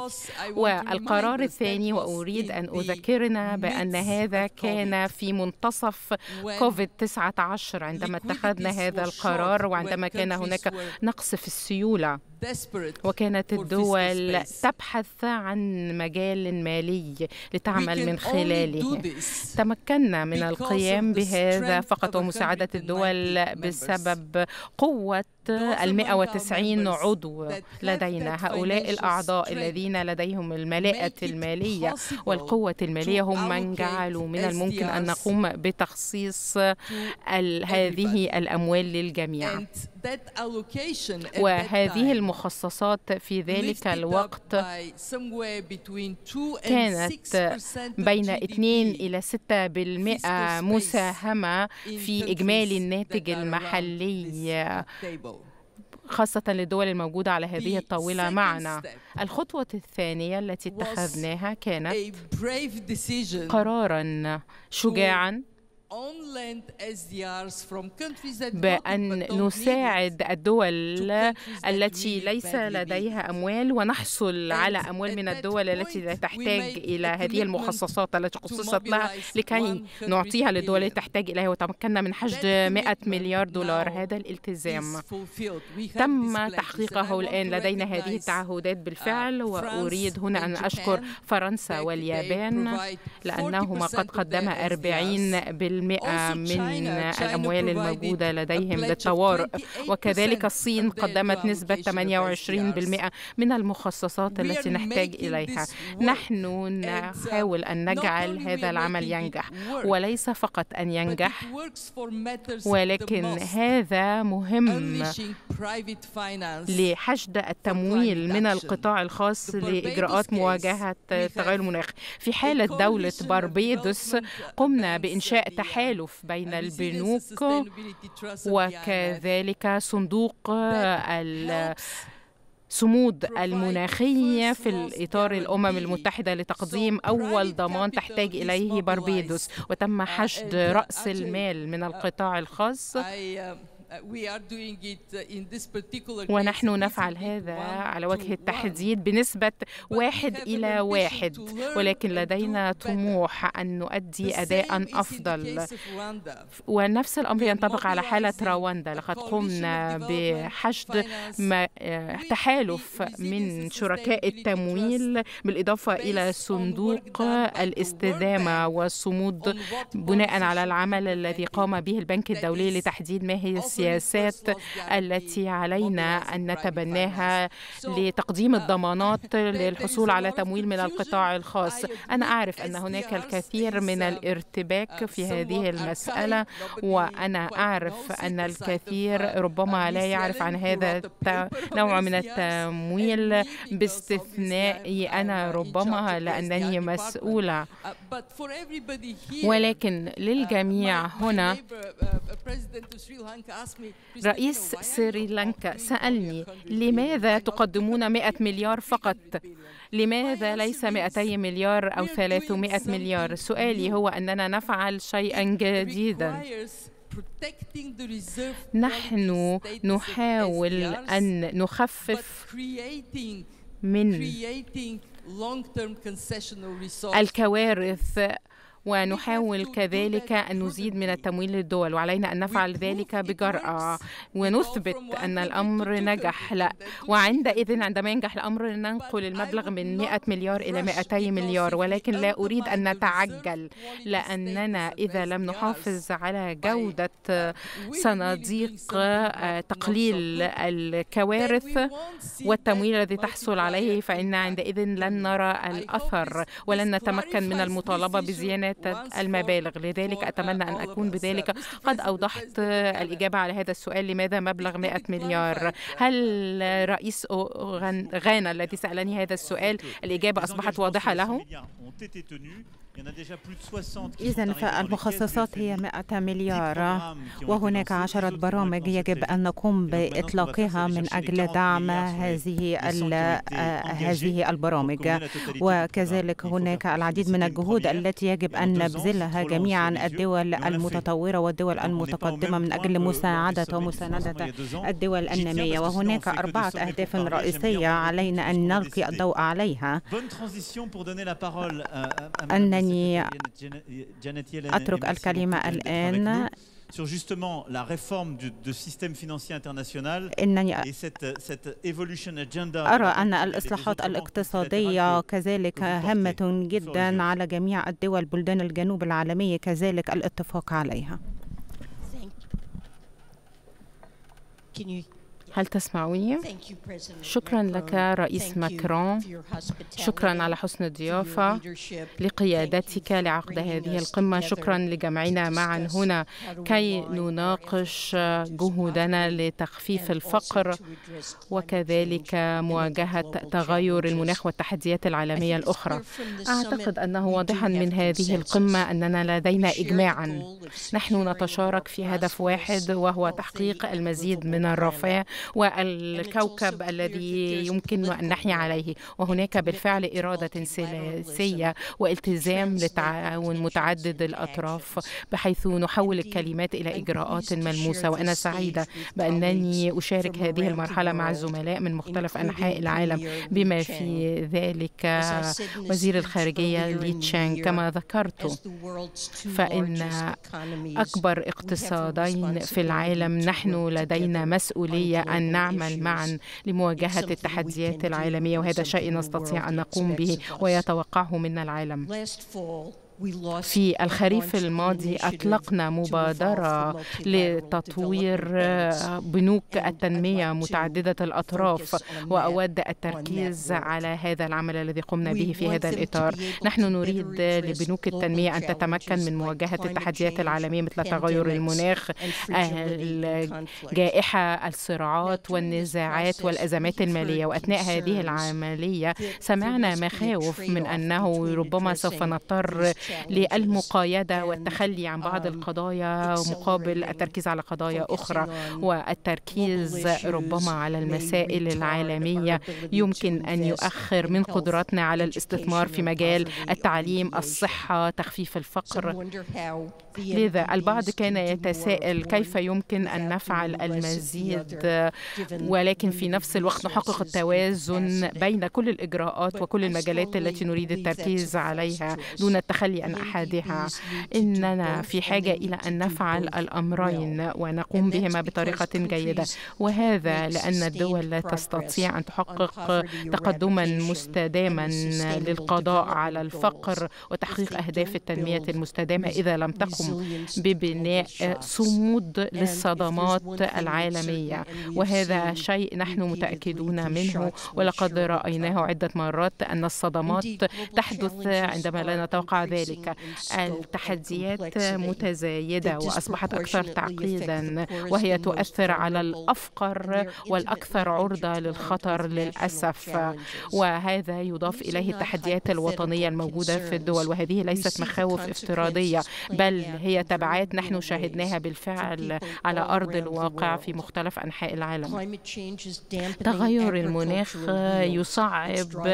والقرار الثاني وأريد أن أذكرنا بأن هذا هذا كان في منتصف كوفيد 19 عندما اتخذنا هذا القرار وعندما كان هناك نقص في السيولة. وكانت الدول تبحث عن مجال مالي لتعمل من خلاله. تمكنا من القيام بهذا فقط ومساعدة الدول بسبب قوة ال 190 عضو لدينا. هؤلاء الأعضاء الذين لديهم الملاءة المالية والقوة المالية هم من جعلوا من الممكن أن نقوم بتخصيص هذه الأموال للجميع. وهذه المخصصات في ذلك الوقت كانت بين 2 إلى 6 بالمئة مساهمة في إجمالي الناتج المحلي. خاصة للدول الموجودة على هذه الطاولة معنا. الخطوة الثانية التي اتخذناها كانت قرارا شجاعا بأن نساعد الدول التي ليس لديها أموال ونحصل على أموال من الدول التي لا تحتاج إلى هذه المخصصات التي خصصت لها لكي نعطيها للدول التي تحتاج إليها وتمكنا من حشد 100 مليار دولار. هذا الالتزام. تم تحقيقه الآن لدينا هذه التعهدات بالفعل وأريد هنا أن أشكر فرنسا واليابان لأنهما قد قدما 40 بالمئة من الأموال الموجودة لديهم للطوارئ. وكذلك الصين قدمت نسبة 28% من المخصصات التي نحتاج إليها. نحن نحاول أن نجعل هذا العمل ينجح وليس فقط أن ينجح ولكن هذا مهم لحشد التمويل من القطاع الخاص لإجراءات مواجهة تغير المناخ. في حالة دولة باربيدوس قمنا بإنشاء تحالف بين البنوك وكذلك صندوق الصمود المناخية في الإطار الأمم المتحدة لتقديم أول ضمان تحتاج إليه باربيدوس وتم حشد رأس المال من القطاع الخاص. ونحن نفعل هذا على وجه التحديد بنسبة واحد إلى واحد ولكن لدينا طموح أن نؤدي أداء أفضل. ونفس الأمر ينطبق على حالة رواندا. لقد قمنا بحشد تحالف تحالف من شركاء التمويل بالإضافة إلى صندوق الاستدامة والصمود بناء على العمل الذي قام به البنك الدولي لتحديد ما هي السياسات التي علينا أن نتبناها لتقديم الضمانات للحصول على تمويل من القطاع الخاص. أنا أعرف أن هناك الكثير من الارتباك في هذه المسألة وأنا أعرف أن الكثير ربما لا يعرف عن هذا النوع من التمويل. باستثنائي أنا ربما لأنني مسؤولة. ولكن للجميع هنا رئيس سريلانكا سألني لماذا تقدمون 100 مليار فقط؟ لماذا ليس 200 مليار أو 300 مليار؟ سؤالي هو أننا نفعل شيئا جديدا. نحن نحاول أن نخفف من الكوارث ونحاول كذلك أن نزيد من التمويل للدول وعلينا أن نفعل ذلك بجرأة. ونثبت أن الأمر نجح. لا وعندئذ عندما ينجح الأمر ننقل المبلغ من 100 مليار إلى 200 مليار ولكن لا أريد أن نتعجل. لأننا إذا لم نحافظ على جودة صناديق تقليل الكوارث والتمويل الذي تحصل عليه فإن عندئذ لن نرى الأثر ولن نتمكن من المطالبة بزيادة المبالغ لذلك أتمنى أن أكون بذلك قد أوضحت الإجابة على هذا السؤال لماذا مبلغ 100 مليار هل رئيس غانا الذي سألني هذا السؤال الإجابة أصبحت واضحة له؟ إذا فالمخصصات هي 100 مليار. وهناك عشرة برامج يجب أن نقوم بإطلاقها من أجل دعم هذه هذه البرامج. وكذلك هناك العديد من الجهود التي يجب أن نبذلها جميعا الدول المتطورة والدول المتقدمة من أجل مساعدة ومساندة الدول النامية. وهناك أربعة أهداف رئيسية علينا أن نلقي الضوء عليها. أنني أترك الكلمة الآن sur justement la réforme du, du système financier international et cette, cette evolution agenda أرى أن الإصلاحات الاقتصادية كذلك هامة جدا على جميع الدول بلدان الجنوب العالمية كذلك الاتفاق عليها. هل تسمعوني؟ شكرا لك رئيس ماكرون. شكرا على حسن الضيافة. لقيادتك لعقد هذه القمة. شكرا لجمعنا معا هنا كي نناقش جهودنا لتخفيف الفقر وكذلك مواجهة تغير المناخ والتحديات العالمية الأخرى. أعتقد أنه واضحا من هذه القمة أننا لدينا إجماعا. نحن نتشارك في هدف واحد وهو تحقيق المزيد من الرفاه والكوكب الذي يمكن أن نحيا عليه وهناك بالفعل إرادة سياسية والتزام للتعاون متعدد الأطراف بحيث نحول الكلمات إلى إجراءات ملموسة. وأنا سعيدة بأنني أشارك هذه المرحلة مع الزملاء من مختلف أنحاء العالم بما في ذلك وزير الخارجية لي تشانغ كما ذكرت فإن أكبر اقتصادين في العالم نحن لدينا مسؤولية أن نعمل معا لمواجهة التحديات العالمية وهذا شيء نستطيع أن نقوم به ويتوقعه منا العالم. في الخريف الماضي أطلقنا مبادرة لتطوير بنوك التنمية متعددة الأطراف وأود التركيز على هذا العمل الذي قمنا به في هذا الإطار. نحن نريد لبنوك التنمية أن تتمكن من مواجهة التحديات العالمية مثل تغير المناخ الجائحة الصراعات والنزاعات والأزمات المالية وأثناء هذه العملية. سمعنا مخاوف من أنه ربما سوف نضطر للمقايدة والتخلي عن بعض القضايا مقابل التركيز على قضايا أخرى والتركيز ربما على المسائل العالمية. يمكن أن يؤخر من قدراتنا على الاستثمار في مجال التعليم الصحة تخفيف الفقر. لذا البعض كان يتساءل كيف يمكن أن نفعل المزيد ولكن في نفس الوقت نحقق التوازن بين كل الإجراءات وكل المجالات التي نريد التركيز عليها دون التخلي أي أحدها إننا في حاجة إلى أن نفعل الأمرين ونقوم بهما بطريقة جيدة. وهذا لأن الدول لا تستطيع أن تحقق تقدما مستداما للقضاء على الفقر وتحقيق أهداف التنمية المستدامة إذا لم تقم ببناء صمود للصدمات العالمية. وهذا شيء نحن متأكدون منه ولقد رأيناه عدة مرات أن الصدمات تحدث عندما لا نتوقع ذلك. التحديات متزايدة وأصبحت أكثر تعقيدا وهي تؤثر على الأفقر والأكثر عرضة للخطر للأسف. وهذا يضاف إليه التحديات الوطنية الموجودة في الدول وهذه ليست مخاوف افتراضية بل هي تبعات نحن شاهدناها بالفعل على أرض الواقع في مختلف أنحاء العالم. تغير المناخ يصعب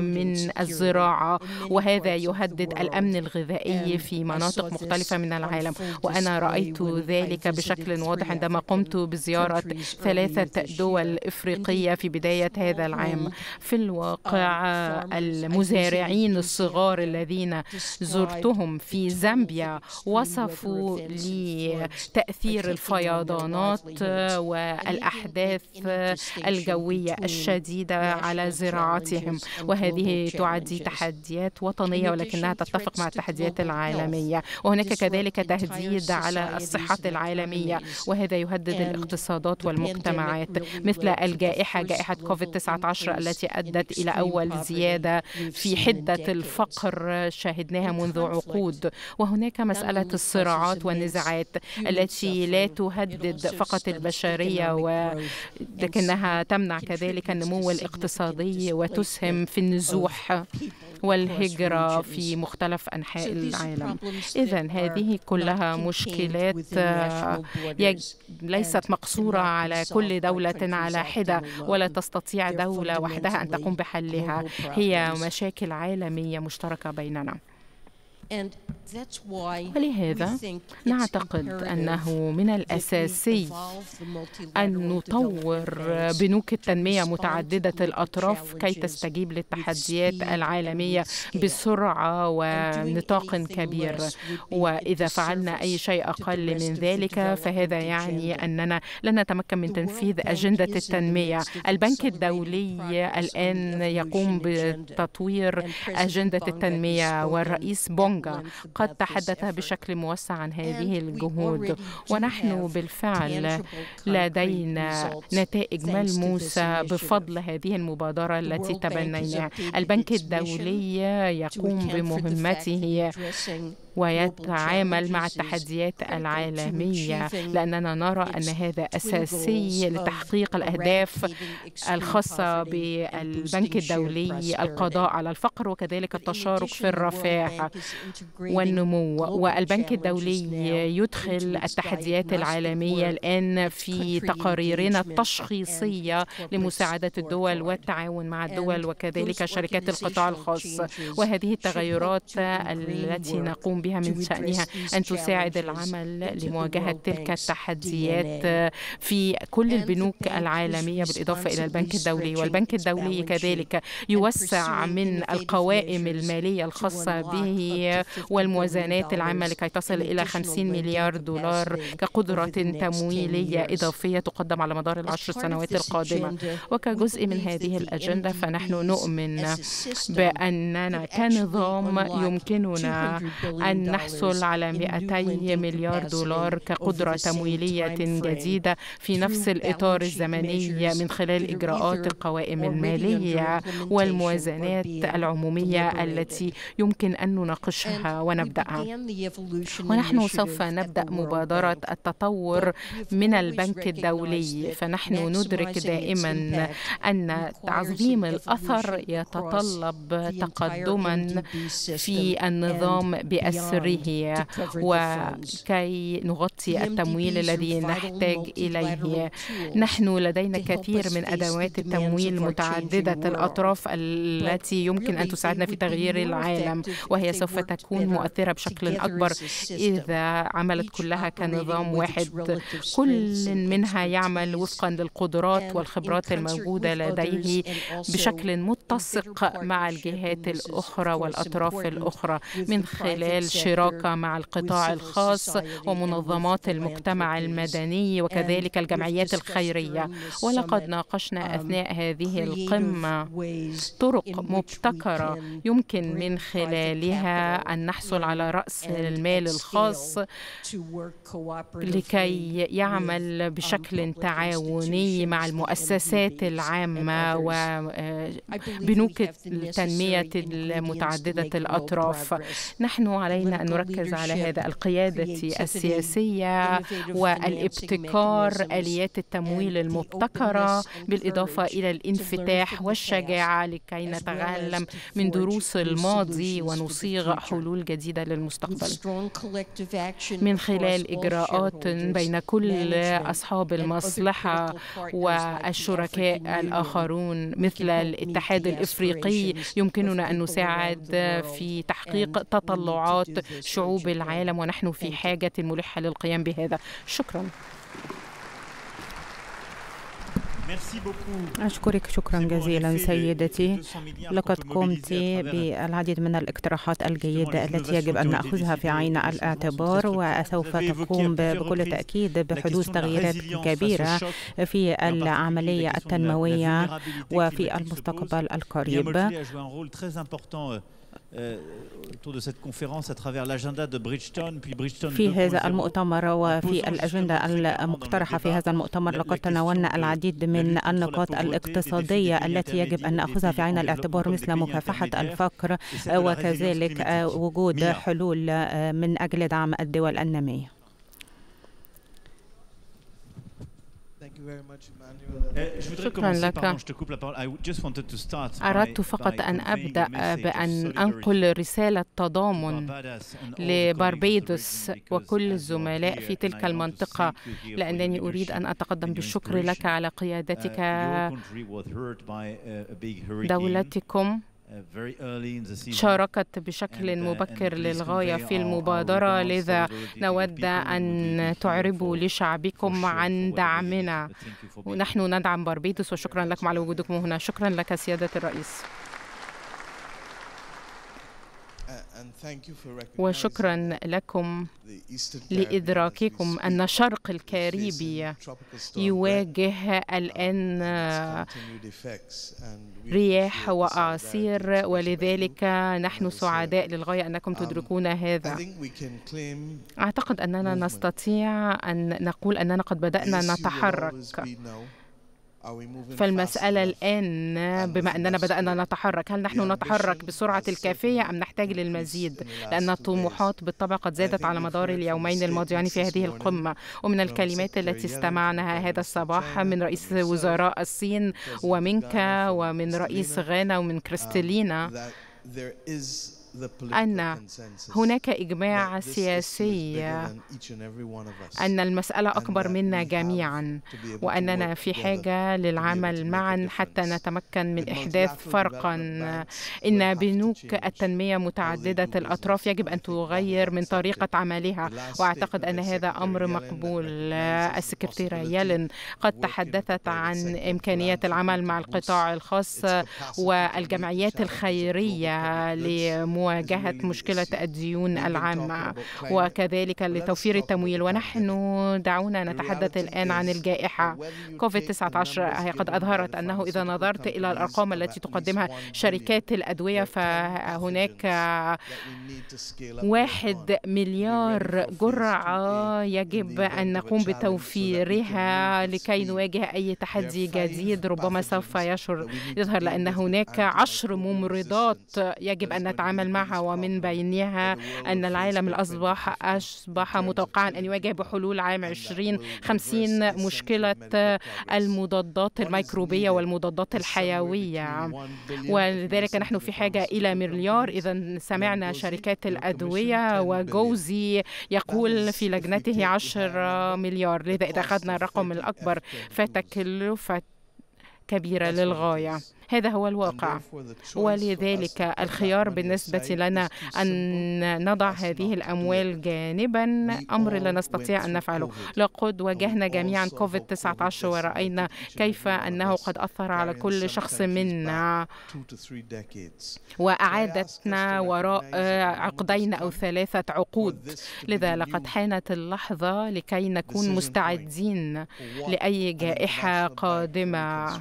من الزراعة وهذا يهدد الأمن الغذائي في مناطق مختلفة من العالم. وأنا رأيت ذلك بشكل واضح عندما قمت بزيارة ثلاثة دول إفريقية في بداية هذا العام. في الواقع المزارعين الصغار الذين زرتهم في زامبيا وصفوا لي تأثير الفيضانات والأحداث الجوية الشديدة على زراعتهم. وهذه تعد تحديات وطنية ولكنها تتفق مع التحديات العالمية وهناك كذلك تهديد على الصحة العالمية وهذا يهدد الاقتصادات والمجتمعات مثل الجائحة جائحة كوفيد 19 التي أدت إلى أول زيادة في حدة الفقر شاهدناها منذ عقود. وهناك مسألة الصراعات والنزاعات التي لا تهدد فقط البشرية ولكنها تمنع كذلك النمو الاقتصادي وتسهم في النزوح. والهجرة في مختلف أنحاء العالم. إذا هذه كلها مشكلات ليست مقصورة على كل دولة على حدة ولا تستطيع دولة وحدها أن تقوم بحلها. هي مشاكل عالمية مشتركة بيننا. ولهذا نعتقد أنه من الأساسي أن نطور بنوك التنمية متعددة الأطراف كي تستجيب للتحديات العالمية بسرعة ونطاق كبير. وإذا فعلنا أي شيء أقل من ذلك فهذا يعني أننا لن نتمكن من تنفيذ أجندة التنمية. البنك الدولي الآن يقوم بتطوير أجندة التنمية والرئيس بونغا قد تحدث بشكل موسع عن هذه الجهود. ونحن بالفعل لدينا نتائج ملموسة بفضل هذه المبادرة التي تبنيناها. البنك الدولي يقوم بمهمته ويتعامل مع التحديات العالمية لأننا نرى أن هذا أساسي لتحقيق الأهداف الخاصة بالبنك الدولي القضاء على الفقر وكذلك التشارك في الرفاه والنمو. والبنك الدولي يدخل التحديات العالمية الآن في تقاريرنا التشخيصية لمساعدة الدول والتعاون مع الدول وكذلك شركات القطاع الخاص. وهذه التغيرات التي نقوم بها من شأنها أن تساعد العمل لمواجهة تلك التحديات في كل البنوك العالمية بالإضافة إلى البنك الدولي والبنك الدولي كذلك يوسع من القوائم المالية الخاصة به والموازنات العامة لكي تصل إلى 50 مليار دولار كقدرة تمويلية إضافية تقدم على مدار العشر سنوات القادمة. وكجزء من هذه الأجندة فنحن نؤمن بأننا كنظام يمكننا أن نحصل على 200 مليار دولار كقدرة تمويلية جديدة في نفس الإطار الزمني من خلال إجراءات القوائم المالية والموازنات العمومية التي يمكن أن نناقشها ونبدأها. ونحن سوف نبدأ مبادرة التطور من البنك الدولي. فنحن ندرك دائما أن تعظيم الأثر يتطلب تقدما في النظام بأساس بأسره وكي نغطي التمويل الذي نحتاج إليه. نحن لدينا كثير من أدوات التمويل متعددة الأطراف التي يمكن أن تساعدنا في تغيير العالم وهي سوف تكون مؤثرة بشكل أكبر إذا عملت كلها كنظام واحد. كل منها يعمل وفقا للقدرات والخبرات الموجودة لديه بشكل متسق مع الجهات الأخرى والأطراف الأخرى. من خلال شراكة مع القطاع الخاص ومنظمات المجتمع المدني وكذلك الجمعيات الخيرية. ولقد ناقشنا أثناء هذه القمة طرق مبتكرة يمكن من خلالها أن نحصل على رأس المال الخاص لكي يعمل بشكل تعاوني مع المؤسسات العامة وبنوك التنمية المتعددة الأطراف. نحن علينا أن نركز على هذا القيادة السياسية والابتكار آليات التمويل المبتكرة بالإضافة إلى الانفتاح والشجاعة لكي نتعلم من دروس الماضي ونصيغ حلول جديدة للمستقبل. من خلال إجراءات بين كل أصحاب المصلحة والشركاء الآخرون مثل الاتحاد الإفريقي. يمكننا أن نساعد في تحقيق تطلعات شعوب العالم ونحن في حاجة ملحة للقيام بهذا. شكرا. أشكرك. شكرا جزيلا سيدتي. لقد قمت بالعديد من الاقتراحات الجيدة التي يجب أن نأخذها في عين الاعتبار وسوف تقوم بكل تأكيد بحدوث تغييرات كبيرة في العملية التنموية وفي المستقبل القريب. في هذا المؤتمر وفي الأجندة المقترحة في هذا المؤتمر. لقد تناولنا العديد من النقاط الاقتصادية التي يجب أن نأخذها في عين الاعتبار مثل مكافحة الفقر وكذلك وجود حلول من أجل دعم الدول النامية. شكرا لك أردت فقط أن أبدأ بأن أنقل رسالة تضامن لباربيدوس وكل الزملاء في تلك المنطقة لأنني أريد أن أتقدم بالشكر لك على قيادتك دولتكم شاركت بشكل مبكر للغاية في المبادرة لذا نود أن تعربوا لشعبكم عن دعمنا. ونحن ندعم باربيدوس وشكرا لكم على وجودكم هنا. شكرا لك سيادة الرئيس. وشكرا لكم لإدراككم أن شرق الكاريبي يواجه الآن رياح وأعاصير ولذلك نحن سعداء للغاية أنكم تدركون هذا. أعتقد أننا نستطيع أن نقول أننا قد بدأنا نتحرك. فالمسألة الآن بما أننا بدأنا نتحرك هل نحن نتحرك بسرعة الكافية أم نحتاج للمزيد؟ لأن الطموحات بالطبع قد زادت على مدار اليومين الماضيين في هذه القمة. ومن الكلمات التي استمعناها هذا الصباح من رئيس وزراء الصين ومنك ومن رئيس غانا ومن كريستالينا أن هناك إجماع سياسي. أن المسألة أكبر منا جميعا. وأننا في حاجة للعمل معا حتى نتمكن من إحداث فرقا. إن بنوك التنمية متعددة الأطراف يجب أن تغير من طريقة عملها. وأعتقد أن هذا أمر مقبول. السكرتيرة يلن قد تحدثت عن إمكانية العمل مع القطاع الخاص والجمعيات الخيرية لمواجهة مواجهة مشكلة الديون العامة وكذلك لتوفير التمويل. ونحن دعونا نتحدث الآن عن الجائحة. كوفيد 19 هي قد أظهرت أنه إذا نظرت إلى الأرقام التي تقدمها شركات الأدوية فهناك واحد مليار جرعة يجب أن نقوم بتوفيرها لكي نواجه أي تحدي جديد ربما سوف يشعر يظهر لأن هناك عشر ممرضات يجب أن نتعامل معها معها ومن بينها أن العالم الأصبح أصبح متوقعا أن يواجه بحلول عام 2050 مشكلة المضادات الميكروبية والمضادات الحيوية. ولذلك نحن في حاجة إلى مليار. إذا سمعنا شركات الأدوية وجوزي يقول في لجنته 10 مليار. لذا إذا أخذنا الرقم الأكبر فتكلفة كبيرة للغاية. هذا هو الواقع. ولذلك الخيار بالنسبة لنا أن نضع هذه الأموال جانبا. أمر لا نستطيع أن نفعله. لقد واجهنا جميعا كوفيد 19 ورأينا كيف أنه قد أثر على كل شخص منا. وأعادتنا وراء عقدين أو ثلاثة عقود. لذا لقد حانت اللحظة لكي نكون مستعدين لأي جائحة قادمة.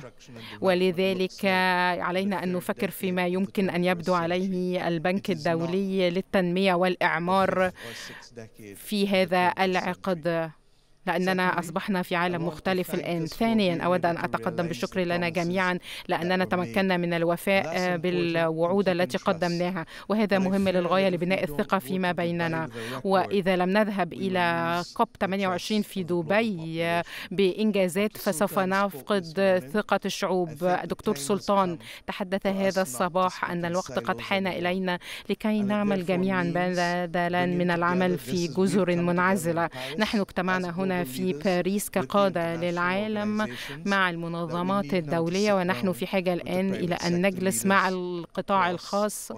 ولذلك علينا أن نفكر فيما يمكن أن يبدو عليه البنك الدولي للتنمية والإعمار في هذا العقد. لأننا أصبحنا في عالم مختلف الآن. ثانيا أود أن أتقدم بالشكر لنا جميعا لأننا تمكنا من الوفاء بالوعود التي قدمناها. وهذا مهم للغاية لبناء الثقة فيما بيننا. وإذا لم نذهب إلى كوب 28 في دبي بإنجازات فسوف نفقد ثقة الشعوب. دكتور سلطان تحدث هذا الصباح أن الوقت قد حان إلينا لكي نعمل جميعا بدلا من العمل في جزر منعزلة. نحن اجتمعنا هنا في باريس كقادة للعالم مع المنظمات الدولية ونحن في حاجة الآن إلى أن نجلس مع القطاع الخاص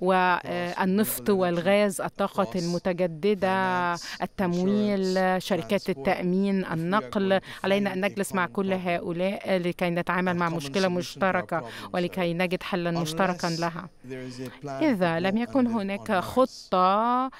والنفط والغاز الطاقة المتجددة التمويل شركات التأمين النقل. علينا أن نجلس مع كل هؤلاء لكي نتعامل مع مشكلة مشتركة ولكي نجد حلا مشتركا لها. إذا لم يكن هناك خطة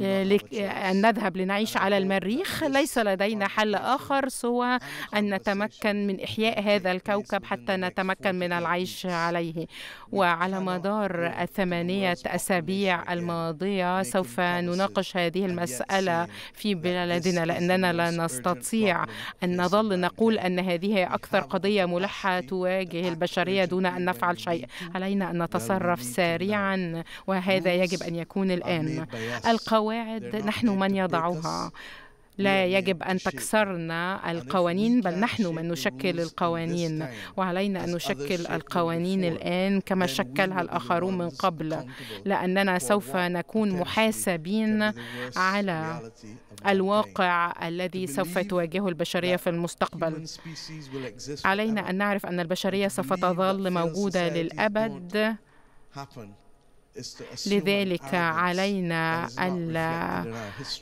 أن نذهب لنعيش على المريخ. ليس لدينا حل آخر سوى أن نتمكن من إحياء هذا الكوكب حتى نتمكن من العيش عليه. وعلى مدار الثمانية أسابيع الماضية سوف نناقش هذه المسألة في بلدنا لأننا لا نستطيع أن نظل نقول أن هذه هي أكثر قضية ملحة تواجه البشرية دون أن نفعل شيء. علينا أن نتصرف سريعا. وهذا يجب أن يكون الآن القواعد نحن من يضعها. لا يجب أن تكسرنا القوانين بل نحن من نشكل القوانين. وعلينا أن نشكل القوانين الآن كما شكلها الآخرون من قبل. لأننا سوف نكون محاسبين على الواقع الذي سوف تواجهه البشرية في المستقبل. علينا أن نعرف أن البشرية سوف تظل موجودة للأبد. لذلك علينا ألا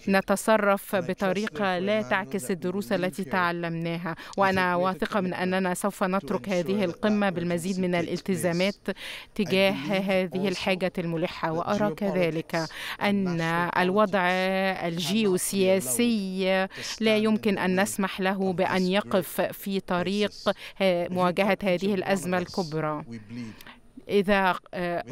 نتصرف بطريقة لا تعكس الدروس التي تعلمناها. وأنا واثقة من أننا سوف نترك هذه القمة بالمزيد من الالتزامات تجاه هذه الحاجة الملحة. وأرى كذلك أن الوضع الجيوسياسي لا يمكن أن نسمح له بأن يقف في طريق مواجهة هذه الأزمة الكبرى. إذا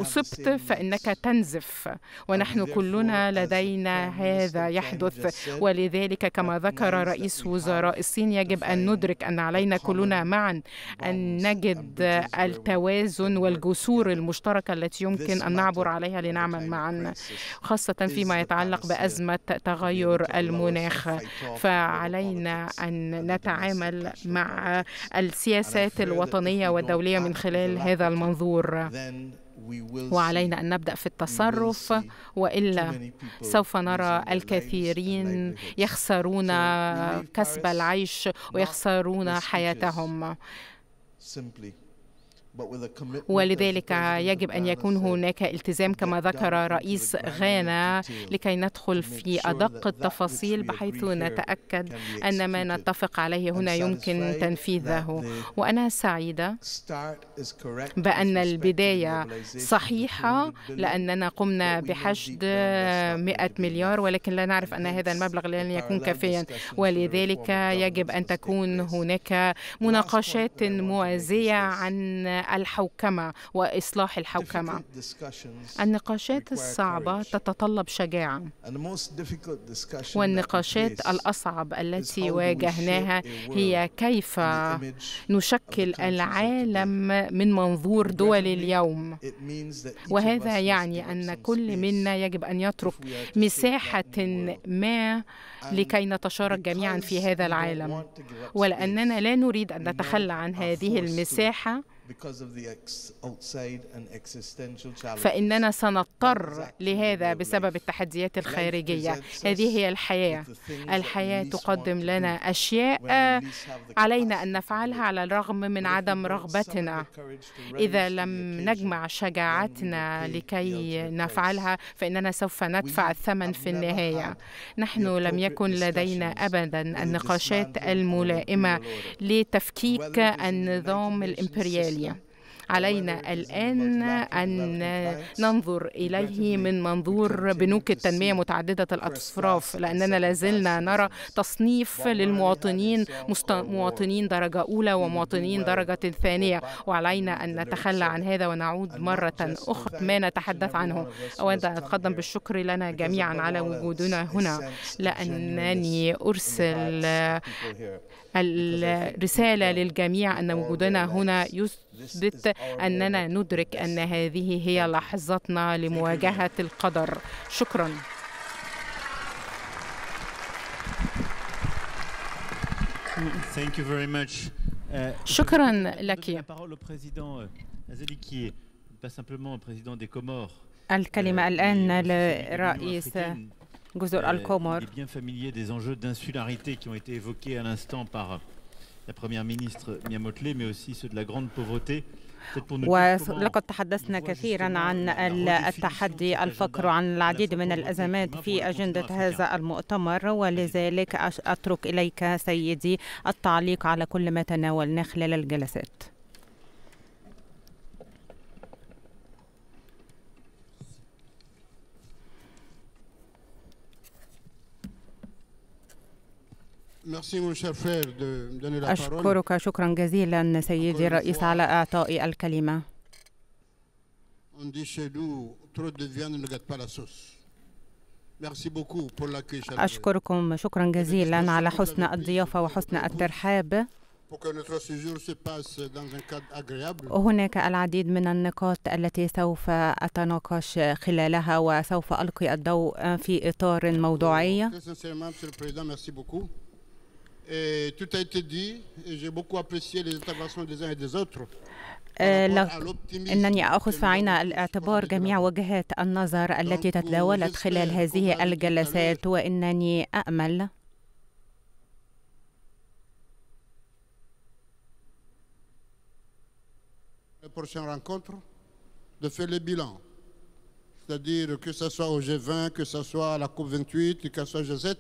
أصبت فإنك تنزف. ونحن كلنا لدينا هذا يحدث. ولذلك كما ذكر رئيس وزراء الصين يجب أن ندرك أن علينا كلنا معا أن نجد التوازن والجسور المشتركة التي يمكن أن نعبر عليها لنعمل معا خاصة فيما يتعلق بأزمة تغير المناخ. فعلينا أن نتعامل مع السياسات الوطنية والدولية من خلال هذا المنظور. وعلينا أن نبدأ في التصرف وإلا سوف نرى الكثيرين يخسرون كسب العيش ويخسرون حياتهم. ولذلك يجب أن يكون هناك التزام كما ذكر رئيس غانا لكي ندخل في أدق التفاصيل بحيث نتأكد أن ما نتفق عليه هنا يمكن تنفيذه. وأنا سعيدة بأن البداية صحيحة لأننا قمنا بحشد 100 مليار ولكن لا نعرف أن هذا المبلغ لن يكون كافيا. ولذلك يجب أن تكون هناك مناقشات موازية عن الحوكمة وإصلاح الحوكمة. النقاشات الصعبة تتطلب شجاعة. والنقاشات الأصعب التي واجهناها هي كيف نشكل العالم من منظور دول اليوم. وهذا يعني أن كل منا يجب أن يترك مساحة ما لكي نتشارك جميعا في هذا العالم. ولأننا لا نريد أن نتخلى عن هذه المساحة. فإننا سنضطر لهذا بسبب التحديات الخارجية. هذه هي الحياة. الحياة تقدم لنا أشياء. علينا أن نفعلها على الرغم من عدم رغبتنا. إذا لم نجمع شجاعتنا لكي نفعلها فإننا سوف ندفع الثمن في النهاية. نحن لم يكن لدينا أبدا النقاشات الملائمة لتفكيك النظام الإمبريالي. علينا الآن أن ننظر إليه من منظور بنوك التنمية متعددة الأطراف لأننا لازلنا نرى تصنيف للمواطنين مواطنين درجة أولى ومواطنين درجة ثانية. وعلينا أن نتخلى عن هذا ونعود مرة أخرى ما نتحدث عنه. أن أتقدم بالشكر لنا جميعا على وجودنا هنا. لأنني أرسل الرسالة للجميع أن وجودنا هنا يثبت أننا ندرك أن هذه هي لحظتنا لمواجهة القدر. شكرا. Thank you very much. شكرا لك. الكلمة الآن لرئيس جزر القمر Il est bien familier des enjeux d'insularité qui ont été évoqués à l'instant par la Première ministre Miamotlé, mais aussi ceux de la grande pauvreté. ولقد تحدثنا كثيرا عن التحدي الفقر وعن العديد من الأزمات في أجندة هذا المؤتمر ولذلك أترك إليك سيدي التعليق على كل ما تناولناه خلال الجلسات أشكرك شكرا جزيلا سيدي الرئيس على إعطائي الكلمة. أشكركم شكرا جزيلا على حسن الضيافة وحسن الترحاب. هناك العديد من النقاط التي سوف أتناقش خلالها وسوف ألقي الضوء في إطار موضوعي. Et tout a été dit et j'ai beaucoup apprécié les interventions des uns et des autres. إنني أخذ في عين الاعتبار جميع وجهات النظر التي تتداولت خلال هذه الجلسات وإنني أأمل La prochaine rencontre, de faire le bilan. C'est-à-dire que ce soit au G20, que ce soit à la COP28, que ce soit au G7,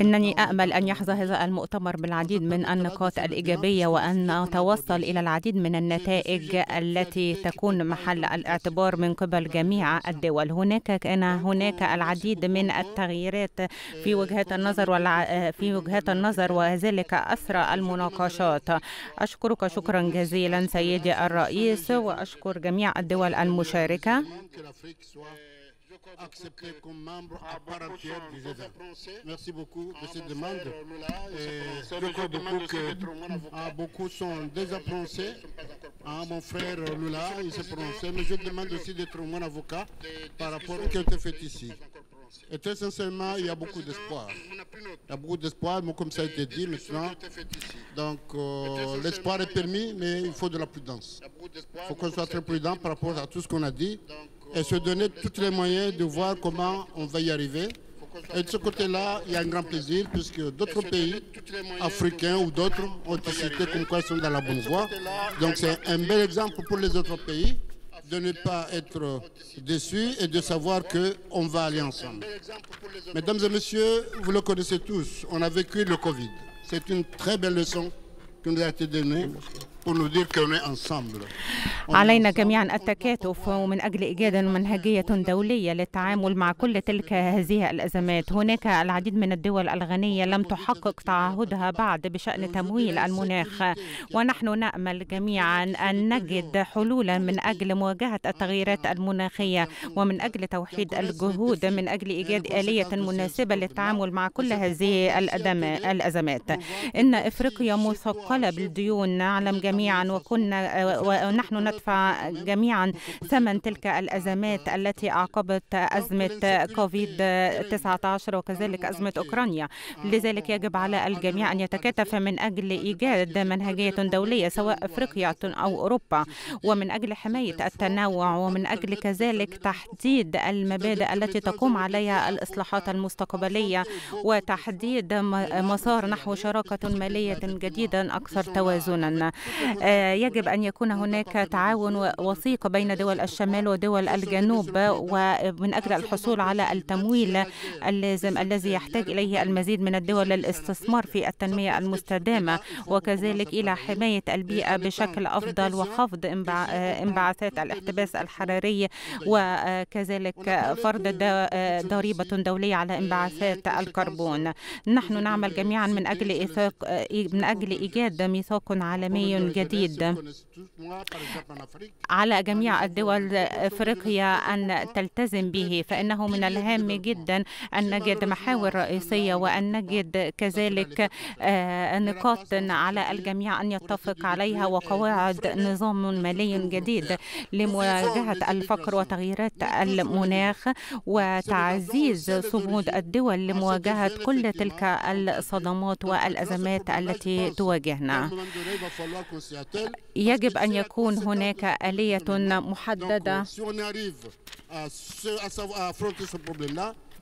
إنني أأمل أن يحظى هذا المؤتمر بالعديد من النقاط الإيجابية وأن نتوصل إلى العديد من النتائج التي تكون محل الاعتبار من قبل جميع الدول هناك كان هناك العديد من التغييرات في وجهات النظر في وجهات النظر وذلك أسرى المناقشات أشكرك شكرا جزيلا سيدي الرئيس وأشكر جميع الدول المشاركة accepté comme membre à part entière du G20. Merci beaucoup de cette demande. Et je crois beaucoup que ah, beaucoup sont déjà prononcés. Ah, mon frère Lula, il s'est prononcé, mais je demande aussi d'être mon avocat par rapport à ce qui a été fait ici. Et très sincèrement, il y a beaucoup d'espoir. Il y a beaucoup d'espoir, comme ça a été dit maintenant. Donc, euh, l'espoir est permis, mais il faut de la prudence. Il faut qu'on soit très prudent par rapport à tout ce qu'on a dit et se donner tous les moyens de voir comment on va y arriver. Et de ce côté-là, il y a un grand plaisir puisque d'autres pays africains ou d'autres ont été cités comme quoi ils sont dans la bonne voie. Donc c'est un bel exemple pour les autres pays de ne pas être déçus et de savoir qu'on va aller ensemble. Mesdames et messieurs, vous le connaissez tous, on a vécu le Covid. C'est une très belle leçon qui nous a été donnée. علينا جميعا التكاتف ومن أجل إيجاد منهجية دولية للتعامل مع كل تلك هذه الأزمات. هناك العديد من الدول الغنية لم تحقق تعهدها بعد بشأن تمويل المناخ ونحن نأمل جميعا أن نجد حلولا من أجل مواجهة التغييرات المناخية ومن أجل توحيد الجهود من أجل إيجاد آلية مناسبة للتعامل مع كل هذه الأزمات. إن إفريقيا مثقلة بالديون نعلم جميعا وكنا ونحن ندفع جميعا ثمن تلك الأزمات التي أعقبت أزمة كوفيد 19 وكذلك أزمة أوكرانيا. لذلك يجب على الجميع أن يتكاتف من أجل إيجاد منهجية دولية سواء أفريقيا أو أوروبا. ومن أجل حماية التنوع ومن أجل كذلك تحديد المبادئ التي تقوم عليها الإصلاحات المستقبلية وتحديد مسار نحو شراكة مالية جديدة أكثر توازنا. يجب أن يكون هناك تعاون وثيق بين دول الشمال ودول الجنوب ومن أجل الحصول على التمويل اللازم الذي يحتاج إليه المزيد من الدول للاستثمار في التنمية المستدامة وكذلك إلى حماية البيئة بشكل أفضل وخفض انبعاثات الاحتباس الحراري وكذلك فرض ضريبة دولية على انبعاثات الكربون. نحن نعمل جميعا من أجل إيثاق من أجل إيجاد ميثاق عالمي جديد. على جميع الدول أفريقيا أن تلتزم به فإنه من الهام جدا أن نجد محاور رئيسية وأن نجد كذلك نقاط على الجميع أن يتفق عليها وقواعد نظام مالي جديد لمواجهه الفقر وتغييرات المناخ وتعزيز صمود الدول لمواجهة كل تلك الصدمات والأزمات التي تواجهنا. يجب أن يكون هناك آلية محددة.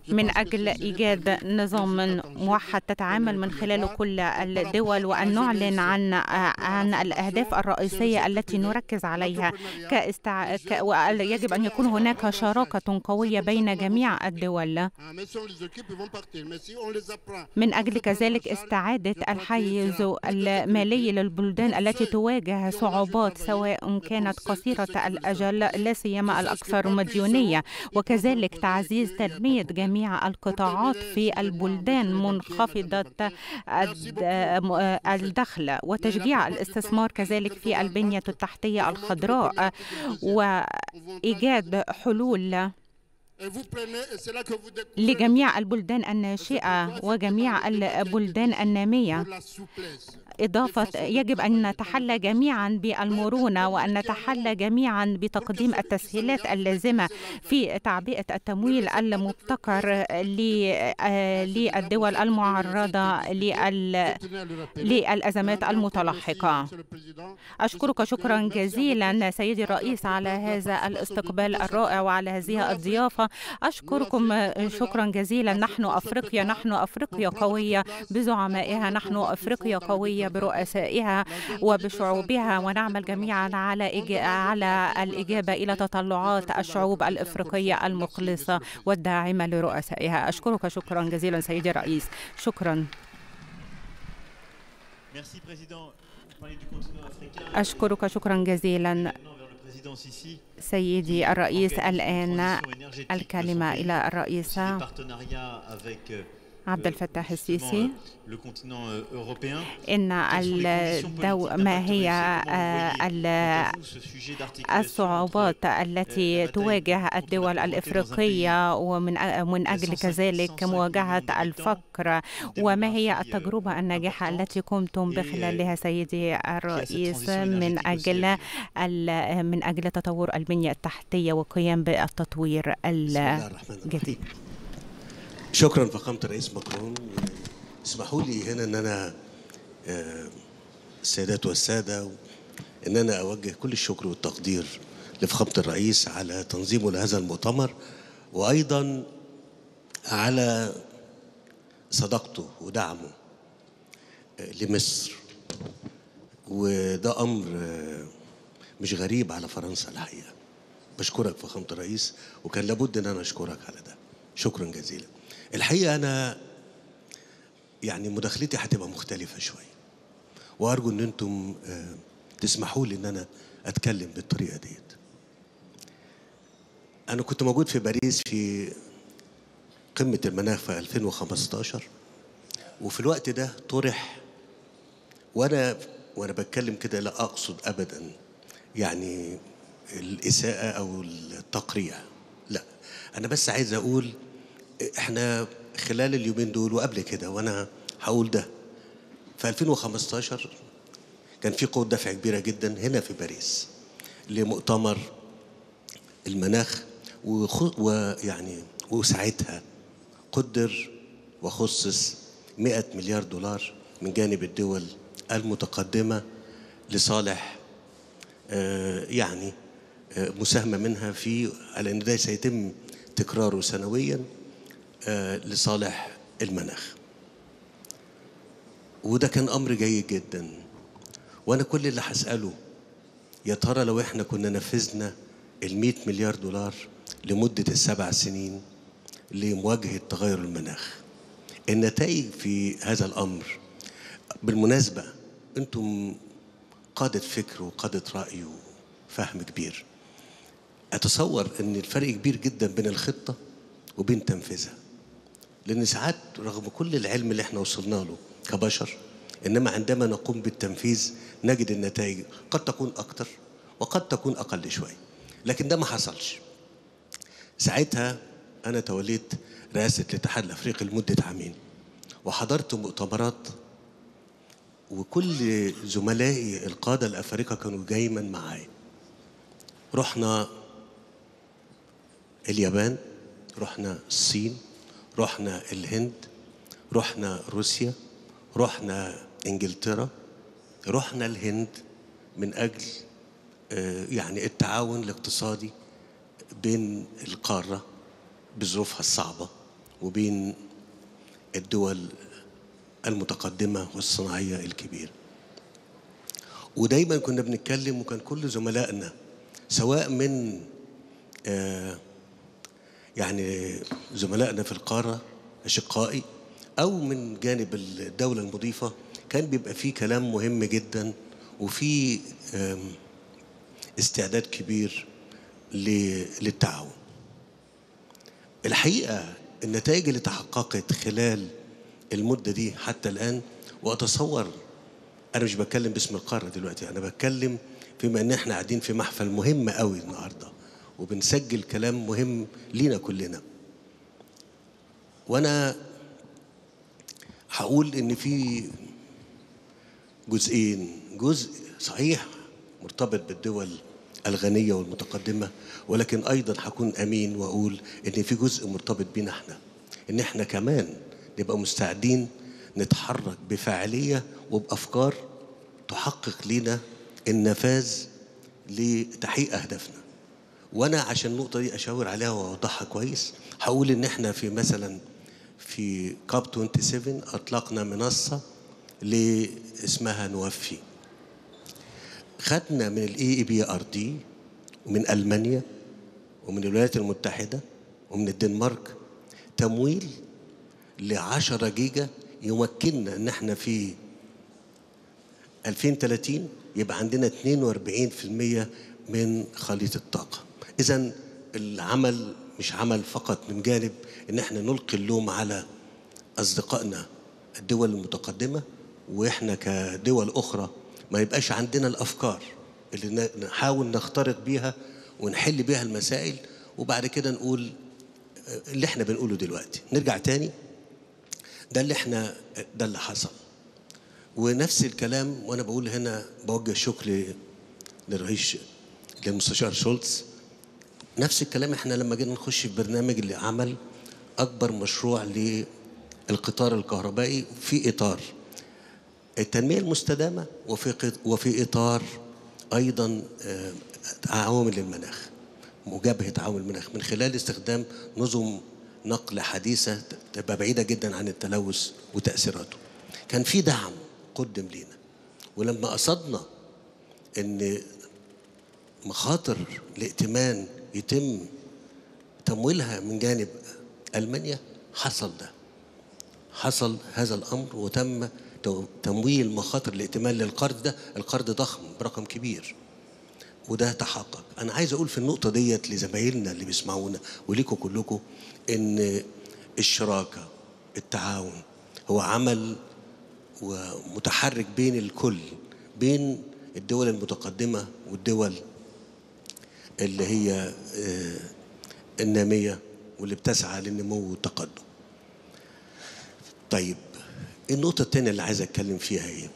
من أجل إيجاد نظام موحد تتعامل من خلاله كل الدول وأن نعلن عن عن الأهداف الرئيسية التي نركز عليها. كاستع... ك... ويجب أن يكون هناك شراكة قوية بين جميع الدول. من أجل كذلك استعادة الحيز المالي للبلدان التي تواجه صعوبات سواء كانت قصيرة الأجل لا سيما الأكثر مديونية. وكذلك تعزيز تنمية جميع جميع القطاعات في البلدان منخفضة الدخل وتشجيع الاستثمار كذلك في البنية التحتية الخضراء وإيجاد حلول لجميع البلدان الناشئة وجميع البلدان النامية. إضافة يجب أن نتحلى جميعا بالمرونة وأن نتحلى جميعا بتقديم التسهيلات اللازمة في تعبئة التمويل المبتكر للدول المعرضة للأزمات المتلاحقة أشكرك شكرا جزيلا سيدي الرئيس على هذا الاستقبال الرائع وعلى هذه الضيافة أشكركم شكرا جزيلا نحن أفريقيا نحن أفريقيا قوية بزعمائها نحن أفريقيا قوية برؤسائها وبشعوبها ونعمل جميعا على على الإجابة إلى تطلعات الشعوب الإفريقية المخلصة والداعمة لرؤسائها. أشكرك شكرا جزيلا سيدي الرئيس. شكرا. أشكرك شكرا جزيلا سيدي الرئيس الآن الكلمة إلى الرئيسة. عبد الفتاح السيسي. إن الدو ما هي الصعوبات التي تواجه الدول الإفريقية ومن من أجل كذلك مواجهة الفقر. وما هي التجربة الناجحة التي قمتم بخلالها سيدي الرئيس من أجل من أجل تطور البنية التحتية والقيام بالتطوير الجديد. شكرا فخامة الرئيس مكرون اسمحوا لي هنا إن أنا السيدات والسادة إن أنا أوجه كل الشكر والتقدير لفخامة الرئيس على تنظيمه لهذا المؤتمر وأيضا على صداقته ودعمه لمصر. وده أمر مش غريب على فرنسا الحقيقة. بشكرك فخامة الرئيس وكان لابد إن أنا أشكرك على ده. شكرا جزيلا. الحقيقة أنا يعني مداخلتي هتبقى مختلفة شوية وأرجو إن أنتم تسمحوا لي إن أنا أتكلم بالطريقة ديت. أنا كنت موجود في باريس في قمة المناخ في 2015 وفي الوقت ده طرح وأنا وأنا بتكلم كده لا أقصد ابدا يعني الإساءة أو التقريع لا. أنا بس عايز أقول إحنا خلال اليومين دول وقبل كده وأنا هقول ده في 2015 كان في قوة دفع كبيرة جدا هنا في باريس لمؤتمر المناخ ويعني وساعتها قدر وخصص 100 مليار دولار من جانب الدول المتقدمة لصالح آه، يعني آه، مساهمة منها في على أن ده سيتم تكراره سنويا. لصالح المناخ. وده كان أمر جيد جدا. وأنا كل اللي هسأله يا ترى لو إحنا كنا نفذنا ال 100 مليار دولار لمدة السبع سنين لمواجهة تغير المناخ. النتائج في هذا الأمر بالمناسبة أنتم قادة فكر وقادة رأي وفهم كبير. أتصور أن الفرق كبير جدا بين الخطة وبين تنفيذها. لأن ساعات رغم كل العلم اللي إحنا وصلنا له كبشر إنما عندما نقوم بالتنفيذ نجد النتائج قد تكون أكتر وقد تكون أقل شوية لكن ده ما حصلش. ساعتها أنا توليت رئاسة الاتحاد الأفريقي لمدة عامين وحضرت مؤتمرات وكل زملائي القادة الأفارقة كانوا دايما معايا. رحنا اليابان رحنا الصين رحنا الهند رحنا روسيا رحنا إنجلترا رحنا الهند من أجل آه، يعني التعاون الاقتصادي بين القارة بظروفها الصعبة وبين الدول المتقدمة والصناعية الكبيرة. ودايما كنا بنتكلم وكان كل زملائنا سواء من آه، يعني زملائنا في القارة أشقائي أو من جانب الدولة المضيفة كان بيبقى فيه كلام مهم جدا وفي استعداد كبير للتعاون. الحقيقة النتائج اللي تحققت خلال المدة دي حتى الآن وأتصور أنا مش بتكلم باسم القارة دلوقتي أنا بتكلم فيما إن إحنا قاعدين في محفل مهم قوي النهاردة. وبنسجل كلام مهم لينا كلنا. وأنا هقول إن في جزئين. جزء صحيح مرتبط بالدول الغنية والمتقدمة ولكن أيضا هكون أمين وأقول إن في جزء مرتبط بينا إحنا. إن إحنا كمان نبقى مستعدين نتحرك بفاعلية وبأفكار تحقق لنا النفاذ لتحقيق أهدافنا. وأنا عشان النقطة دي أشاور عليها وأوضحها كويس هقول إن إحنا في مثلا في COP 27 أطلقنا منصة اللي اسمها نوفي. خدنا من ال EBRD ومن ألمانيا ومن الولايات المتحدة ومن الدنمارك تمويل ل 10 جيجا يمكننا إن إحنا في 2030 يبقى عندنا 42% من خليط الطاقة. اذا العمل مش عمل فقط من جانب إن إحنا نلقي اللوم على أصدقائنا الدول المتقدمة وإحنا كدول أخرى ما يبقاش عندنا الأفكار اللي نحاول نخترق بيها ونحل بيها المسائل وبعد كده نقول اللي إحنا بنقوله دلوقتي. نرجع تاني. ده اللي إحنا ده اللي حصل. ونفس الكلام وأنا بقول هنا بوجه شكر للرئيس للمستشار شولتز نفس الكلام إحنا لما جينا نخش في برنامج اللي عمل أكبر مشروع للقطار الكهربائي في إطار. التنمية المستدامة وفي وفي إطار أيضا آه، عوامل المناخ مجابهه عوامل المناخ. من خلال استخدام نظم نقل حديثة تبقى بعيدة جدا عن التلوث وتأثيراته. كان في دعم قدم لينا. ولما قصدنا إن مخاطر الائتمان يتم تمويلها من جانب ألمانيا. حصل ده. حصل هذا الأمر وتم تمويل مخاطر الائتمان للقرض ده. القرض ضخم برقم كبير. وده تحقق. أنا عايز أقول في النقطة ديت لزمايلنا اللي بيسمعونا وليكم كلكم إن الشراكة التعاون هو عمل ومتحرك بين الكل بين الدول المتقدمة والدول اللي هي آه، النامية واللي بتسعى للنمو والتقدم طيب النقطة التانية اللي عايز أتكلم فيها إيه؟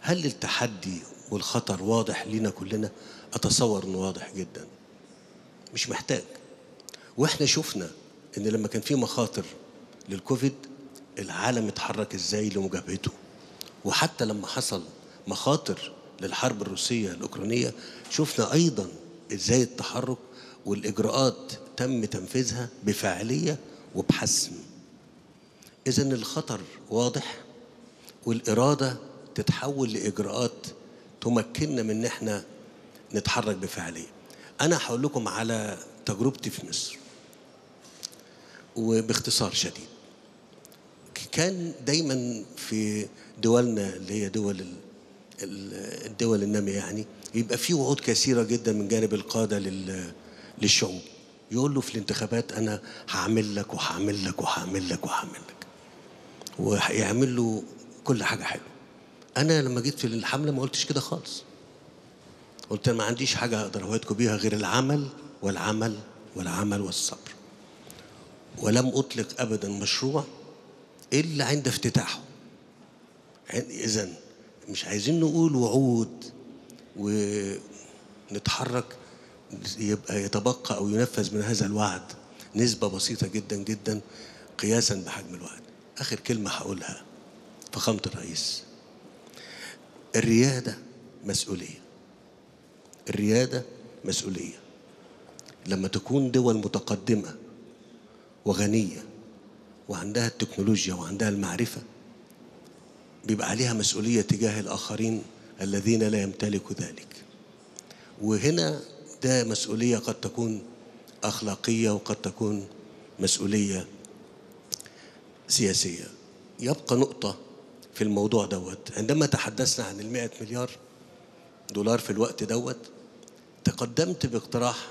هل التحدي والخطر واضح لينا كلنا؟ أتصور إنه واضح جدا. مش محتاج. وإحنا شفنا إن لما كان في مخاطر للكوفيد العالم اتحرك إزاي لمجابهته. وحتى لما حصل مخاطر للحرب الروسية الأوكرانية شفنا أيضا إزاي التحرك والإجراءات تم تنفيذها بفاعلية وبحسم. إذا الخطر واضح والإرادة تتحول لإجراءات تمكننا من إن إحنا نتحرك بفاعلية. أنا هقول لكم على تجربتي في مصر. وباختصار شديد. كان دايما في دولنا اللي هي دول ال- ال- الدول النامية يعني يبقى في وعود كثيرة جدا من جانب القادة لل- للشعوب. يقول له في الانتخابات أنا هعمل لك وهعمل لك وهعمل لك وهعمل لك. ويعمل له كل حاجة حلوة أنا لما جيت في الحملة ما قلتش كده خالص قلت أنا ما عنديش حاجة أقدر اوعدكم بيها غير العمل والعمل والعمل والصبر ولم أطلق ابدا مشروع إلا عند افتتاحه اذا مش عايزين نقول وعود ونتحرك يبقى يتبقى أو ينفذ من هذا الوعد نسبة بسيطة جدا جدا قياسا بحجم الوعد. آخر كلمة هقولها فخامة الرئيس. الريادة مسؤولية. الريادة مسؤولية. لما تكون دول متقدمة وغنية وعندها التكنولوجيا وعندها المعرفة بيبقى عليها مسؤولية تجاه الآخرين الذين لا يمتلكوا ذلك. وهنا ده مسؤولية قد تكون أخلاقية وقد تكون مسؤولية سياسية. يبقى نقطة في الموضوع دوت. عندما تحدثنا عن المئة مليار دولار في الوقت دوت تقدمت باقتراح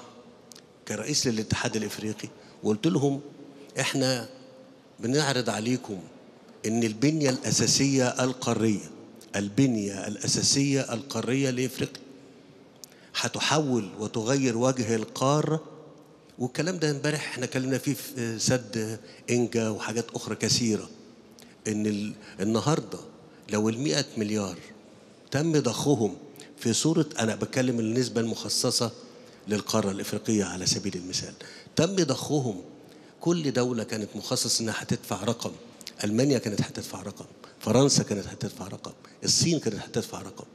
كرئيس للاتحاد الإفريقي وقلت لهم إحنا بنعرض عليكم إن البنية الأساسية القارية البنية الأساسية القارية لإفريقيا. هتحول وتغير وجه القاره والكلام ده امبارح إحنا اتكلمنا فيه في سد إنجا وحاجات أخرى كثيرة. إن ال- النهارده لو ال مليار تم ضخهم في صورة أنا بتكلم النسبة المخصصة للقارة الإفريقية على سبيل المثال تم ضخهم كل دولة كانت مخصص إنها هتدفع رقم ألمانيا كانت هتدفع رقم. فرنسا كانت هتدفع رقم الصين كانت هتدفع رقم.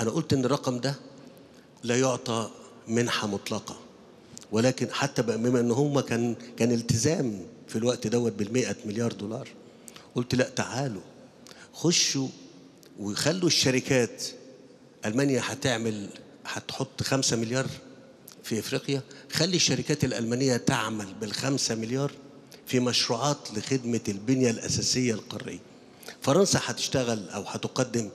أنا قلت إن الرقم ده لا يعطى منحة مطلقة ولكن حتى بما إن هم كان كان التزام في الوقت دوت بال مليار دولار قلت لا تعالوا خشوا وخلوا الشركات ألمانيا هتعمل هتحط خمسة مليار في إفريقيا خلي الشركات الألمانية تعمل بالخمسة مليار في مشروعات لخدمة البنية الأساسية القارية. فرنسا هتشتغل أو هتقدم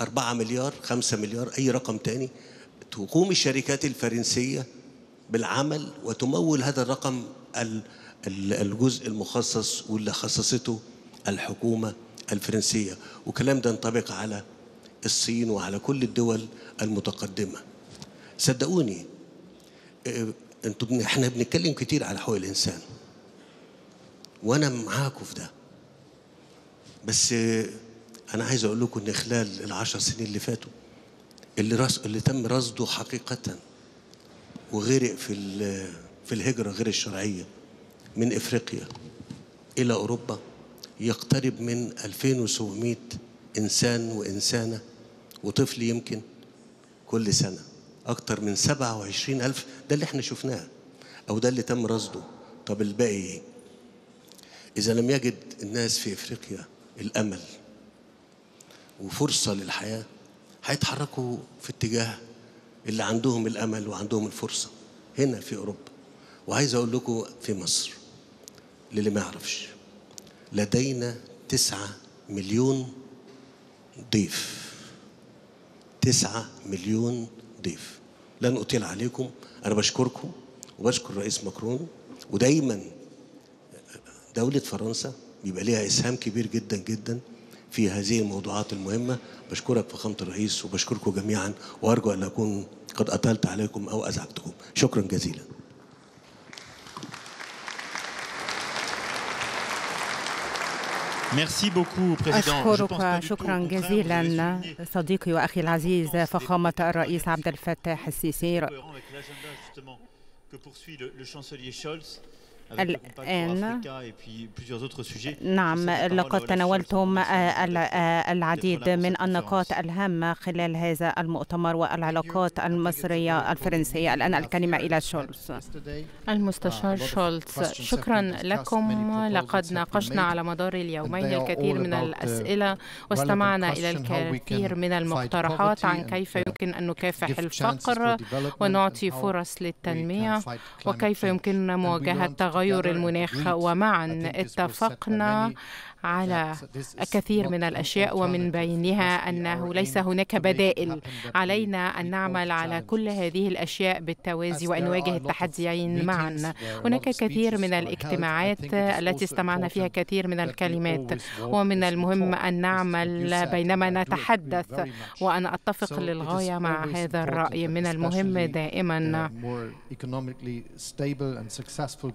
أربعة مليار خمسة مليار أي رقم تاني تقوم الشركات الفرنسية بالعمل وتمول هذا الرقم ال- ال- الجزء المخصص واللي خصصته الحكومة الفرنسية. وكلام ده ينطبق على الصين وعلى كل الدول المتقدمة. صدقوني إيه، إنتوا إحنا بنتكلم كتير على حقوق الإنسان. وأنا معاكم في ده. بس أنا عايز أقول لكم إن خلال العشر سنين اللي فاتوا اللي رص اللي تم رصده حقيقة وغرق في في الهجرة غير الشرعية من إفريقيا إلى أوروبا يقترب من 2700 إنسان وإنسانة وطفل يمكن كل سنة. أكتر من 27 ألف ده اللي إحنا شفناه أو ده اللي تم رصده. طب الباقي إيه؟ إذا لم يجد الناس في إفريقيا الأمل وفرصة للحياة هيتحركوا في اتجاه اللي عندهم الأمل وعندهم الفرصة هنا في أوروبا. وعايز أقول لكم في مصر للي ما يعرفش لدينا تسعة مليون ضيف. تسعة مليون ضيف. لن أطيل عليكم أنا بشكركم وبشكر الرئيس ماكرون ودايما دولة فرنسا بيبقى ليها إسهام كبير جدا جدا في هذه الموضوعات المهمة. بشكرك فخامة الرئيس وبشكركم جميعا وأرجو أن أكون قد أطلت عليكم أو أزعجتكم. شكرا جزيلا. Merci beaucoup, Président. Je pense pas أشكرك شكرا جزيلا صديقي وأخي العزيز فخامة الرئيس عبد الفتاح السيسي الآن. نعم لقد تناولتم العديد من النقاط الهامة خلال هذا المؤتمر والعلاقات المصرية الفرنسية. الآن الكلمة إلى شولز. المستشار شولتز شكرا لكم. لقد ناقشنا على مدار اليومين الكثير من الأسئلة واستمعنا إلى الكثير من المقترحات عن كيف يمكن أن نكافح الفقر ونعطي فرص للتنمية وكيف يمكننا مواجهة تغير المناخ. ومعا اتفقنا على الكثير من الأشياء ومن بينها أنه ليس هناك بدائل علينا أن نعمل على كل هذه الأشياء بالتوازي وأن نواجه التحديين معا. هناك كثير من الاجتماعات التي استمعنا فيها كثير من الكلمات. ومن المهم أن نعمل بينما نتحدث وأنا أتفق للغاية مع هذا الرأي. من المهم دائما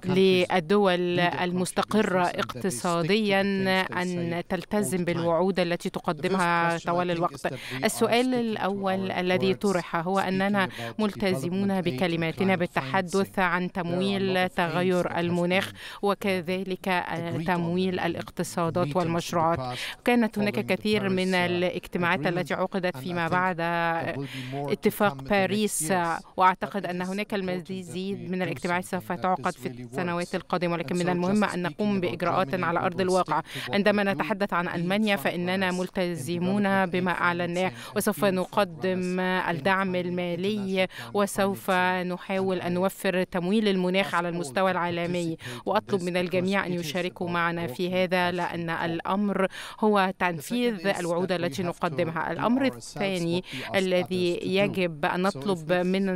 للدول المستقرة اقتصاديا أن تلتزم بالوعود التي تقدمها طوال الوقت. السؤال الأول الذي طرح هو أننا ملتزمون بكلماتنا بالتحدث عن تمويل تغير المناخ وكذلك تمويل الاقتصادات والمشروعات. كانت هناك كثير من الاجتماعات التي عقدت فيما بعد اتفاق باريس. وأعتقد أن هناك المزيد من الاجتماعات سوف تعقد في السنوات القادمة. ولكن من المهم أن نقوم بإجراءات على أرض الواقع. عندما نتحدث عن ألمانيا فإننا ملتزمون بما أعلناه وسوف نقدم الدعم المالي وسوف نحاول أن نوفر تمويل المناخ على المستوى العالمي وأطلب من الجميع أن يشاركوا معنا في هذا لأن الأمر هو تنفيذ الوعود التي نقدمها. الأمر الثاني الذي يجب أن نطلب من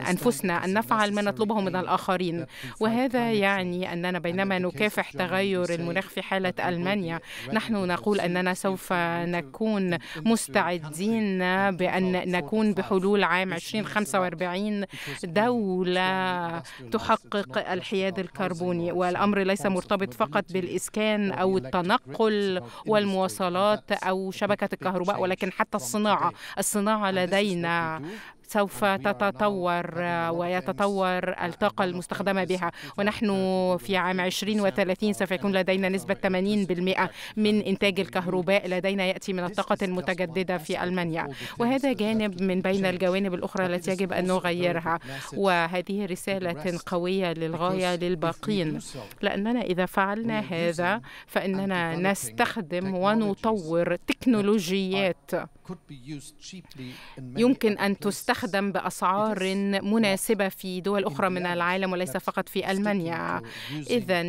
أنفسنا أن نفعل ما نطلبه من الآخرين. وهذا يعني أننا بينما نكافح تغير المناخ في حالة ألمانيا نحن نقول أننا سوف نكون مستعدين بأن نكون بحلول عام 2045 دولة تحقق الحياد الكربوني. والأمر ليس مرتبط فقط بالإسكان أو التنقل والمواصلات أو شبكة الكهرباء ولكن حتى الصناعة. الصناعة لدينا سوف تتطور ويتطور الطاقة المستخدمة بها. ونحن في عام 2030 سوف يكون لدينا نسبة 80% من إنتاج الكهرباء. لدينا يأتي من الطاقة المتجددة في ألمانيا. وهذا جانب من بين الجوانب الأخرى التي يجب أن نغيرها. وهذه رسالة قوية للغاية للباقين. لأننا إذا فعلنا هذا فإننا نستخدم ونطور تكنولوجيات. يمكن أن تستخدم بأسعار مناسبة في دول أخرى من العالم وليس فقط في ألمانيا. إذا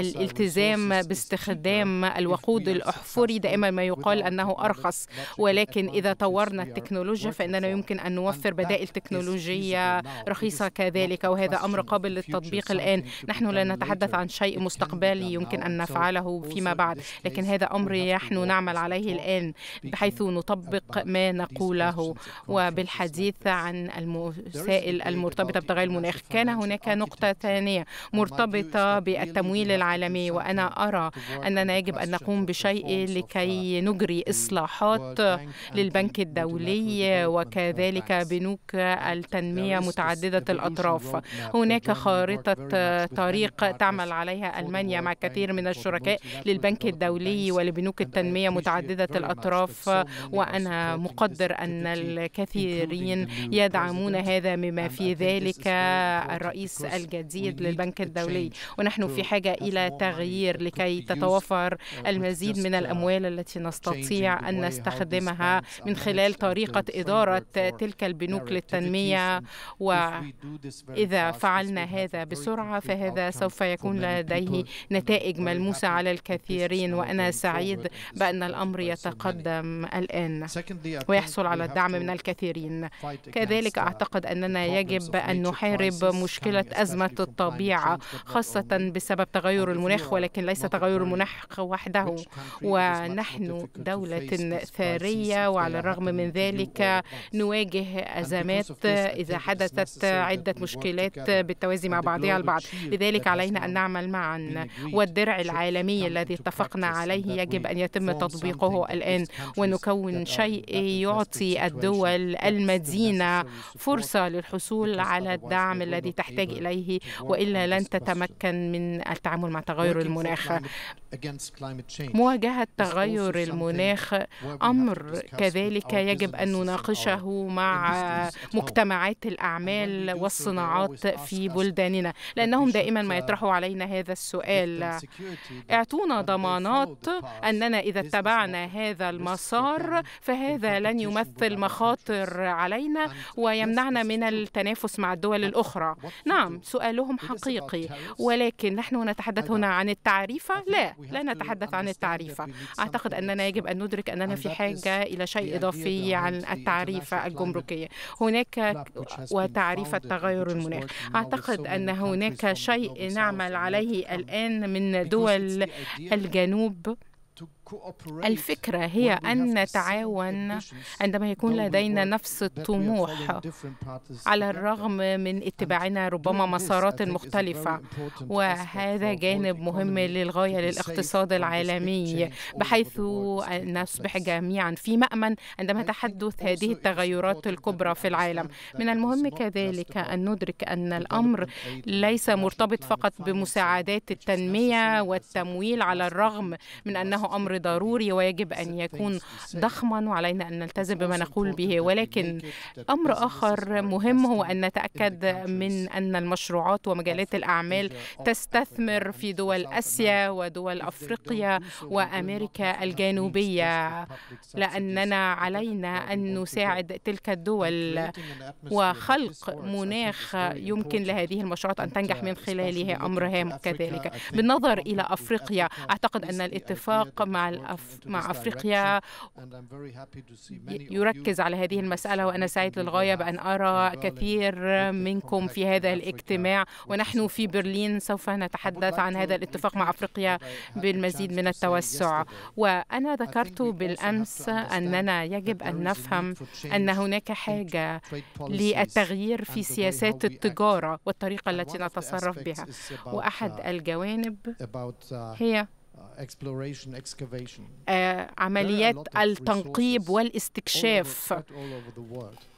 الالتزام باستخدام الوقود الأحفوري دائما ما يقال أنه أرخص. ولكن إذا طورنا التكنولوجيا فإننا يمكن أن نوفر بدائل تكنولوجية رخيصة كذلك وهذا أمر قابل للتطبيق الآن. نحن لا نتحدث عن شيء مستقبلي يمكن أن نفعله فيما بعد. لكن هذا أمر نحن نعمل عليه الآن بحيث نطبق ما نقوله وبالحديث عن المسائل المرتبطة بتغير المناخ. كان هناك نقطة ثانية مرتبطة بالتمويل العالمي وأنا أرى أننا يجب أن نقوم بشيء لكي نجري إصلاحات للبنك الدولي وكذلك بنوك التنمية متعددة الأطراف. هناك خارطة طريق تعمل عليها ألمانيا مع كثير من الشركاء للبنك الدولي ولبنوك التنمية متعددة الأطراف. وأنا مقدر أن الكثيرين يدعمون هذا بما في ذلك الرئيس الجديد للبنك الدولي. ونحن في حاجة إلى تغيير لكي تتوفر المزيد من الأموال التي نستطيع أن نستخدمها من خلال طريقة إدارة تلك البنوك للتنمية وإذا فعلنا هذا بسرعة فهذا سوف يكون لديه نتائج ملموسة على الكثيرين وأنا سعيد بأن الأمر يتقدم الآن. ويحصل على الدعم من الكثيرين. كذلك أعتقد أننا يجب أن نحارب مشكلة أزمة الطبيعة خاصة بسبب تغير المناخ ولكن ليس تغير المناخ وحده. ونحن دولة ثرية وعلى الرغم من ذلك نواجه أزمات إذا حدثت عدة مشكلات بالتوازي مع بعضها البعض. لذلك علينا أن نعمل معا. والدرع العالمي الذي اتفقنا عليه يجب أن يتم تطبيقه الآن. ونكون شيء يعطي الدول المدينة فرصة للحصول على الدعم الذي تحتاج إليه وإلا لن تتمكن من التعامل مع تغير المناخ. مواجهة تغير المناخ أمر كذلك يجب أن نناقشه مع مجتمعات الأعمال والصناعات في بلداننا لأنهم دائما ما يطرحوا علينا هذا السؤال. اعطونا ضمانات أننا إذا اتبعنا هذا المسار فهذا لن يمثل مخاطر علينا. ويمنعنا من التنافس مع الدول الأخرى. نعم سؤالهم حقيقي. ولكن نحن نتحدث هنا عن التعريفة لا لا نتحدث عن التعريفة أعتقد أننا يجب أن ندرك أننا في حاجة إلى شيء إضافي عن التعريفة الجمركية هناك وتعريف تغير المناخ. أعتقد أن هناك شيء نعمل عليه الآن من دول الجنوب. الفكرة هي أن نتعاون عندما يكون لدينا نفس الطموح على الرغم من اتباعنا ربما مسارات مختلفة. وهذا جانب مهم للغاية للاقتصاد العالمي بحيث نصبح جميعا في مأمن عندما تحدث هذه التغيرات الكبرى في العالم. من المهم كذلك أن ندرك أن الأمر ليس مرتبط فقط بمساعدات التنمية والتمويل على الرغم من أنه أمر ضروري ويجب أن يكون ضخما وعلينا أن نلتزم بما نقول به. ولكن أمر آخر مهم هو أن نتأكد من أن المشروعات ومجالات الأعمال تستثمر في دول آسيا ودول أفريقيا وأمريكا الجنوبية. لأننا علينا أن نساعد تلك الدول وخلق مناخ يمكن لهذه المشروعات أن تنجح من خلاله أمر هام كذلك. بالنظر إلى أفريقيا أعتقد أن الاتفاق مع الأف... مع أفريقيا. يركز على هذه المسألة وأنا سعيد للغاية بأن أرى كثير منكم في هذا الاجتماع. ونحن في برلين سوف نتحدث عن هذا الاتفاق مع أفريقيا بالمزيد من التوسع. وأنا ذكرت بالأمس أننا يجب أن نفهم أن هناك حاجة للتغيير في سياسات التجارة والطريقة التي نتصرف بها. وأحد الجوانب هي عمليات التنقيب والاستكشاف.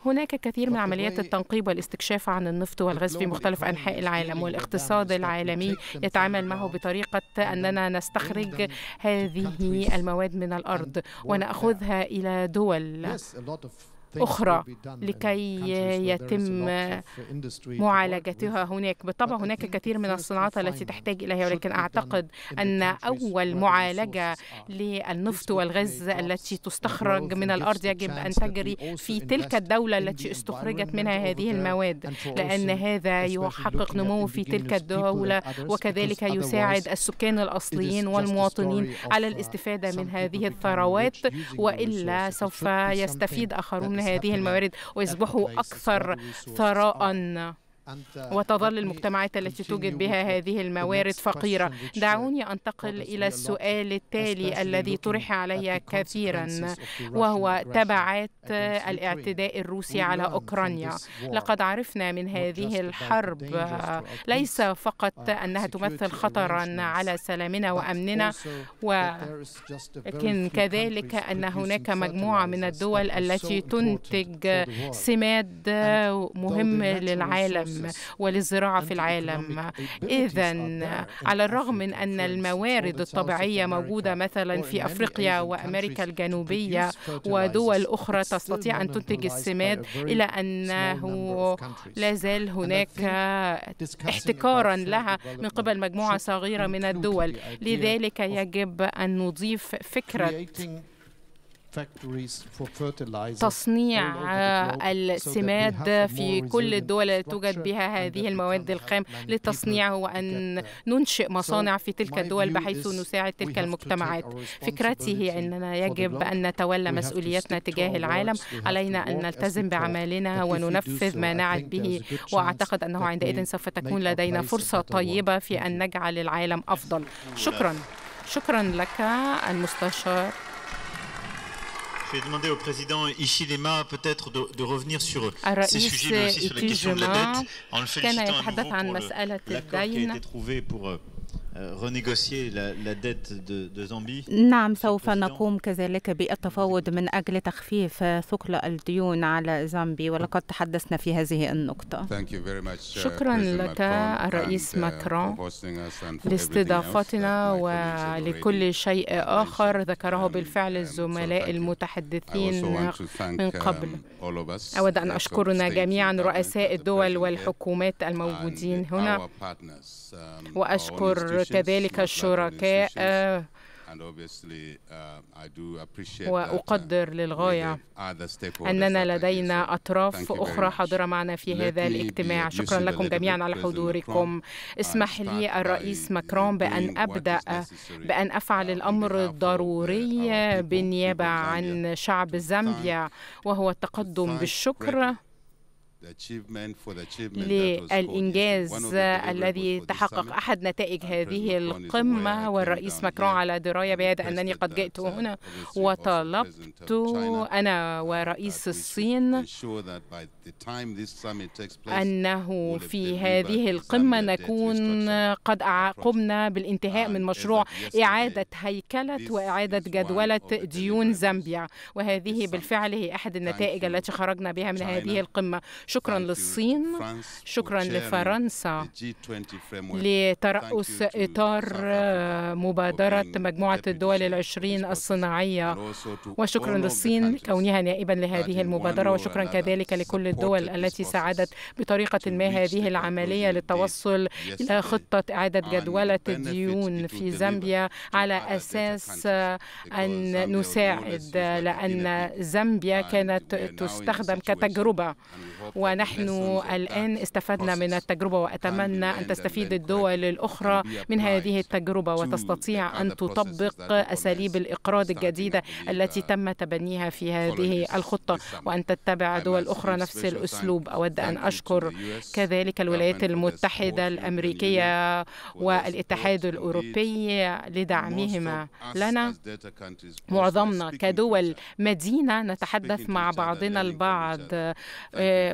هناك كثير من عمليات التنقيب والاستكشاف عن النفط والغاز في مختلف أنحاء العالم والاقتصاد العالمي يتعامل معه بطريقة أننا نستخرج هذه المواد من الأرض ونأخذها إلى دول. أخرى لكي يتم معالجتها هناك. بالطبع هناك كثير من الصناعات التي تحتاج إليها ولكن أعتقد أن أول معالجة للنفط والغاز التي تستخرج من الأرض يجب أن تجري في تلك الدولة التي استخرجت منها هذه المواد لأن هذا يحقق نمو في تلك الدولة وكذلك يساعد السكان الأصليين والمواطنين على الاستفادة من هذه الثروات وإلا سوف يستفيد آخرون من هذه الموارد ويصبحوا أكثر ثراء. وتظل المجتمعات التي توجد بها هذه الموارد فقيرة. دعوني أنتقل إلى السؤال التالي الذي طرح علي كثيرا وهو تبعات الاعتداء الروسي على أوكرانيا. لقد عرفنا من هذه الحرب ليس فقط أنها تمثل خطرا على سلامنا وأمننا ولكن كذلك أن هناك مجموعة من الدول التي تنتج سماد مهم للعالم. العالم وللزراعة في العالم. إذا على الرغم من أن الموارد الطبيعية موجودة مثلا في أفريقيا وأمريكا الجنوبية ودول أخرى تستطيع أن تنتج السماد إلى أنه لا زال هناك احتكارا لها من قبل مجموعة صغيرة من الدول. لذلك يجب أن نضيف فكرة تصنيع السماد في كل الدول التي توجد بها هذه المواد الخام لتصنيعه وأن ننشئ مصانع في تلك الدول بحيث نساعد تلك المجتمعات. فكرتي هي أننا يجب أن نتولى مسؤوليتنا تجاه العالم. علينا أن نلتزم بعملنا وننفذ ما نعد به. وأعتقد أنه عندئذ سوف تكون لدينا فرصة طيبة في أن نجعل العالم أفضل. شكرا. شكرا لك المستشار. Vais demander au président Ishilema peut-être de, de, revenir sur ces sujets, mais aussi sur la question de la dette, en le félicitant à nouveau pour l'accord qui a été trouvé pour renégocier la, la dette de, de Zambie. نعم سوف نقوم كذلك بالتفاوض من أجل تخفيف ثقل الديون على زامبي ولقد تحدثنا في هذه النقطة. شكرا لك الرئيس ماكرون لاستضافتنا ولكل شيء آخر ذكره بالفعل الزملاء المتحدثين من قبل. أود أن أشكرنا جميعا رؤساء الدول والحكومات الموجودين هنا. وأشكر كذلك الشركاء وأقدر للغاية أننا لدينا أطراف أخرى حاضرة معنا في هذا الاجتماع. شكرا لكم جميعا على حضوركم. اسمح لي الرئيس ماكرون بأن أبدأ بأن أفعل الأمر الضروري بالنيابة عن شعب زامبيا وهو التقدم بالشكر. للإنجاز الذي تحقق أحد نتائج هذه القمة والرئيس ماكرون على دراية بهذا أنني قد جئت هنا وطلبت أنا ورئيس الصين أنه في هذه القمة نكون قد قمنا بالانتهاء من مشروع إعادة هيكلة وإعادة جدولة ديون زامبيا. وهذه بالفعل هي أحد النتائج التي خرجنا بها من هذه القمة. شكرا للصين شكرا لفرنسا. لترأس إطار مبادرة مجموعة الدول العشرين الصناعية. وشكرا للصين كونها نائبا لهذه المبادرة وشكرا كذلك لكل الدول التي ساعدت بطريقة ما هذه العملية للتوصل إلى خطة إعادة جدولة الديون في زامبيا على أساس أن نساعد لأن زامبيا كانت تستخدم كتجربة. ونحن الآن استفدنا من التجربة وأتمنى أن تستفيد الدول الأخرى من هذه التجربة وتستطيع أن تطبق أساليب الإقراض الجديدة التي تم تبنيها في هذه الخطة. وأن تتبع دول أخرى نفس الأسلوب. أود أن أشكر كذلك الولايات المتحدة الأمريكية والاتحاد الأوروبي لدعمهما لنا. معظمنا كدول مدينة نتحدث مع بعضنا البعض.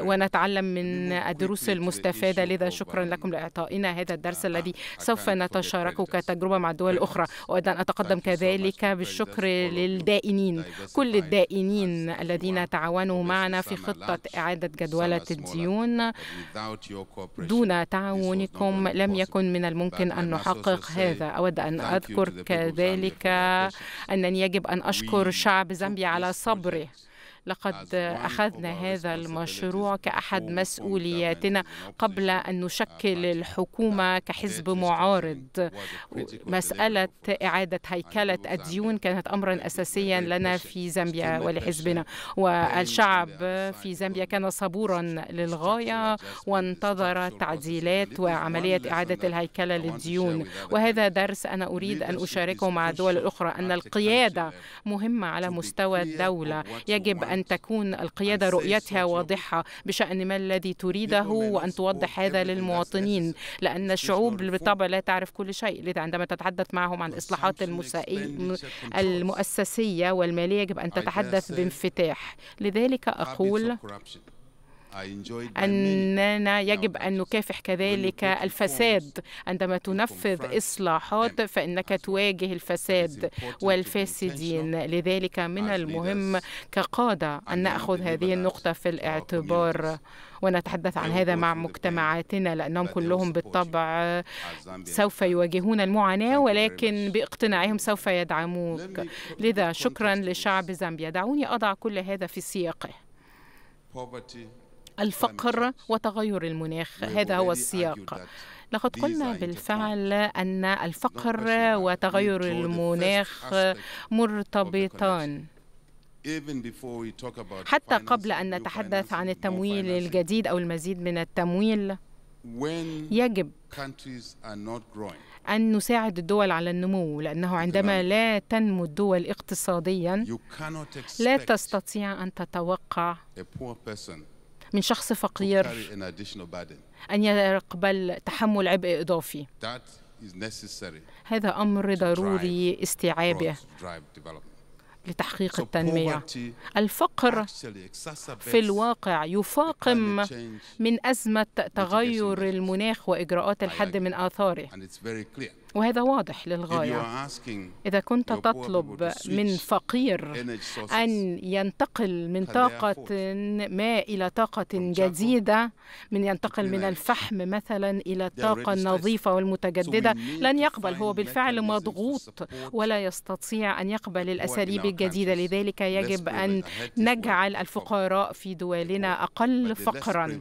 ونتعلم من الدروس المستفادة. لذا شكرا لكم لإعطائنا هذا الدرس الذي سوف نتشاركه كتجربة مع الدول الأخرى وأود أن أتقدم كذلك بالشكر للدائنين. كل الدائنين الذين تعاونوا معنا في خطة إعادة جدولة الديون. دون تعاونكم لم يكن من الممكن أن نحقق هذا. أود أن أذكر كذلك أنني يجب أن أشكر شعب زامبيا على صبره لقد أخذنا هذا المشروع كأحد مسؤولياتنا قبل أن نشكل الحكومة كحزب معارض. مسألة إعادة هيكلة الديون كانت أمرا أساسيا لنا في زامبيا ولحزبنا. والشعب في زامبيا كان صبورا للغاية وانتظر تعديلات وعملية إعادة الهيكلة للديون. وهذا درس أنا أريد أن أشاركه مع الدول الأخرى أن القيادة مهمة على مستوى الدولة. يجب أن تكون القيادة رؤيتها واضحة بشأن ما الذي تريده وأن توضح هذا للمواطنين لأن الشعوب بالطبع لا تعرف كل شيء. لذا عندما تتحدث معهم عن إصلاحات المؤسسية والمالية يجب أن تتحدث بانفتاح. لذلك أقول أننا يجب أن نكافح كذلك الفساد. عندما تنفذ إصلاحات فإنك تواجه الفساد والفاسدين. لذلك من المهم كقادة أن نأخذ هذه النقطة في الاعتبار. ونتحدث عن هذا مع مجتمعاتنا. لأنهم كلهم بالطبع. سوف يواجهون المعاناة ولكن باقتناعهم سوف يدعموك. لذا شكرا لشعب زامبيا. دعوني أضع كل هذا في سياقه. الفقر وتغير المناخ. هذا هو السياق. لقد قلنا بالفعل أن الفقر وتغير المناخ مرتبطان. حتى قبل أن نتحدث عن التمويل الجديد أو المزيد من التمويل يجب أن نساعد الدول على النمو لأنه عندما لا تنمو الدول اقتصاديا لا تستطيع أن تتوقع من شخص فقير أن يقبل تحمل عبء إضافي. هذا أمر ضروري استيعابه. لتحقيق التنمية. الفقر في الواقع يفاقم من أزمة تغير المناخ وإجراءات الحد من آثاره. وهذا واضح للغاية. إذا كنت تطلب من فقير أن ينتقل من طاقة ما إلى طاقة جديدة من ينتقل من الفحم مثلا إلى الطاقة النظيفة والمتجددة لن يقبل. هو بالفعل مضغوط ولا يستطيع أن يقبل الأساليب الجديدة. لذلك يجب أن نجعل الفقراء في دولنا أقل فقرا.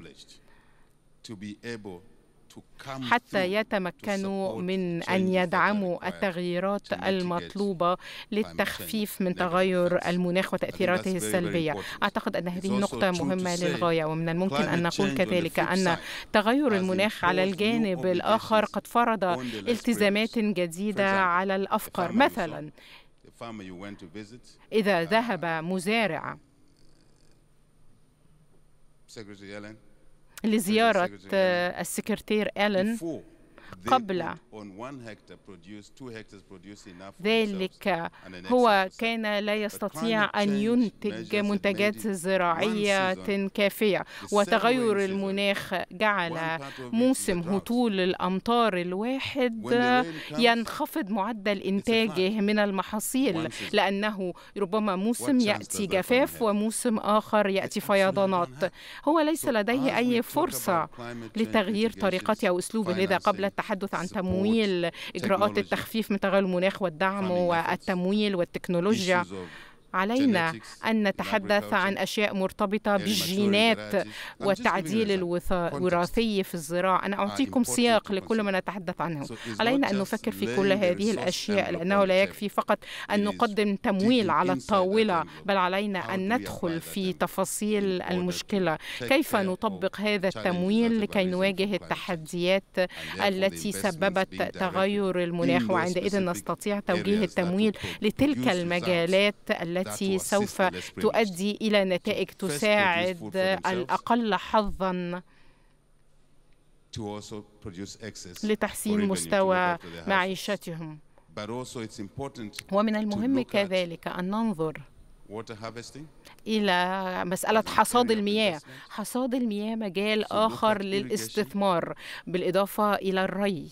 حتى يتمكنوا من أن يدعموا التغييرات المطلوبة للتخفيف من تغير المناخ وتأثيراته السلبية. أعتقد أن هذه نقطه مهمة للغاية ومن الممكن أن نقول كذلك أن تغير المناخ على الجانب الآخر قد فرض التزامات جديدة على الأفقر مثلا. إذا ذهب مزارع. لزيارة السكرتير ألين. قبل. ذلك هو كان لا يستطيع أن ينتج منتجات زراعية كافية. وتغير المناخ جعل موسم هطول الأمطار الواحد ينخفض معدل إنتاجه من المحاصيل لأنه ربما موسم يأتي جفاف وموسم آخر يأتي فيضانات. هو ليس لديه أي فرصة لتغيير طريقته أو أسلوبه لذا قبل التحدث عن تمويل إجراءات التخفيف من تغير المناخ والدعم والتمويل والتكنولوجيا. علينا أن نتحدث عن أشياء مرتبطة بالجينات. والتعديل الوراثي في الزراعة. أنا أعطيكم سياق لكل ما نتحدث عنه. علينا أن نفكر في كل هذه الأشياء لأنه لا يكفي فقط أن نقدم تمويل على الطاولة بل علينا أن ندخل في تفاصيل المشكلة. كيف نطبق هذا التمويل لكي نواجه التحديات التي سببت تغير المناخ وعندئذ نستطيع توجيه التمويل لتلك المجالات التي التي سوف تؤدي إلى نتائج تساعد الأقل حظا لتحسين مستوى معيشتهم. ومن المهم كذلك أن ننظر إلى مسألة حصاد المياه. حصاد المياه مجال آخر للاستثمار بالإضافة إلى الري.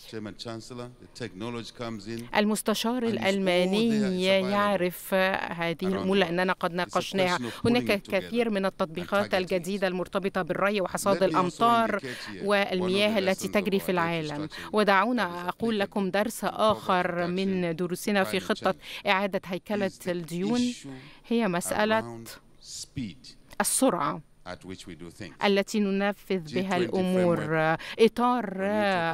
المستشار الألماني يعرف هذه الأمور لأننا قد ناقشناها. هناك كثير من التطبيقات الجديدة المرتبطة بالري وحصاد الأمطار والمياه التي تجري في العالم. ودعونا أقول لكم درس آخر من دروسنا في خطة إعادة هيكلة الديون. هي مسألة السرعة التي ننفذ بها الأمور. إطار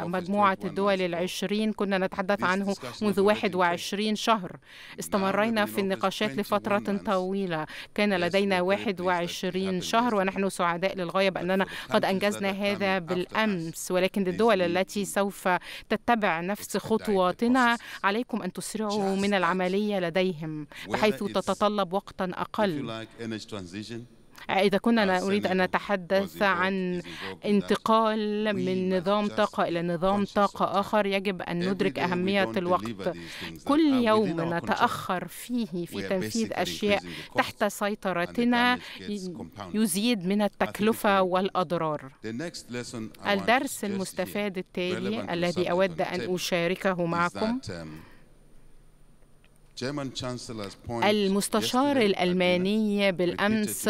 مجموعة الدول العشرين. كنا نتحدث عنه منذ 21 شهر. استمرينا في النقاشات لفترة طويلة. كان لدينا 21 شهر ونحن سعداء للغاية بأننا قد أنجزنا هذا بالأمس. ولكن الدول التي سوف تتبع نفس خطواتنا عليكم أن تسرعوا من العملية لديهم بحيث تتطلب وقتا أقل. إذا كنا نريد أن نتحدث عن انتقال من نظام طاقة إلى نظام طاقة آخر يجب أن ندرك أهمية الوقت. كل يوم نتأخر فيه في تنفيذ أشياء تحت سيطرتنا يزيد من التكلفة والأضرار. الدرس المستفاد التالي الذي أود أن أشاركه معكم المستشار الألماني بالأمس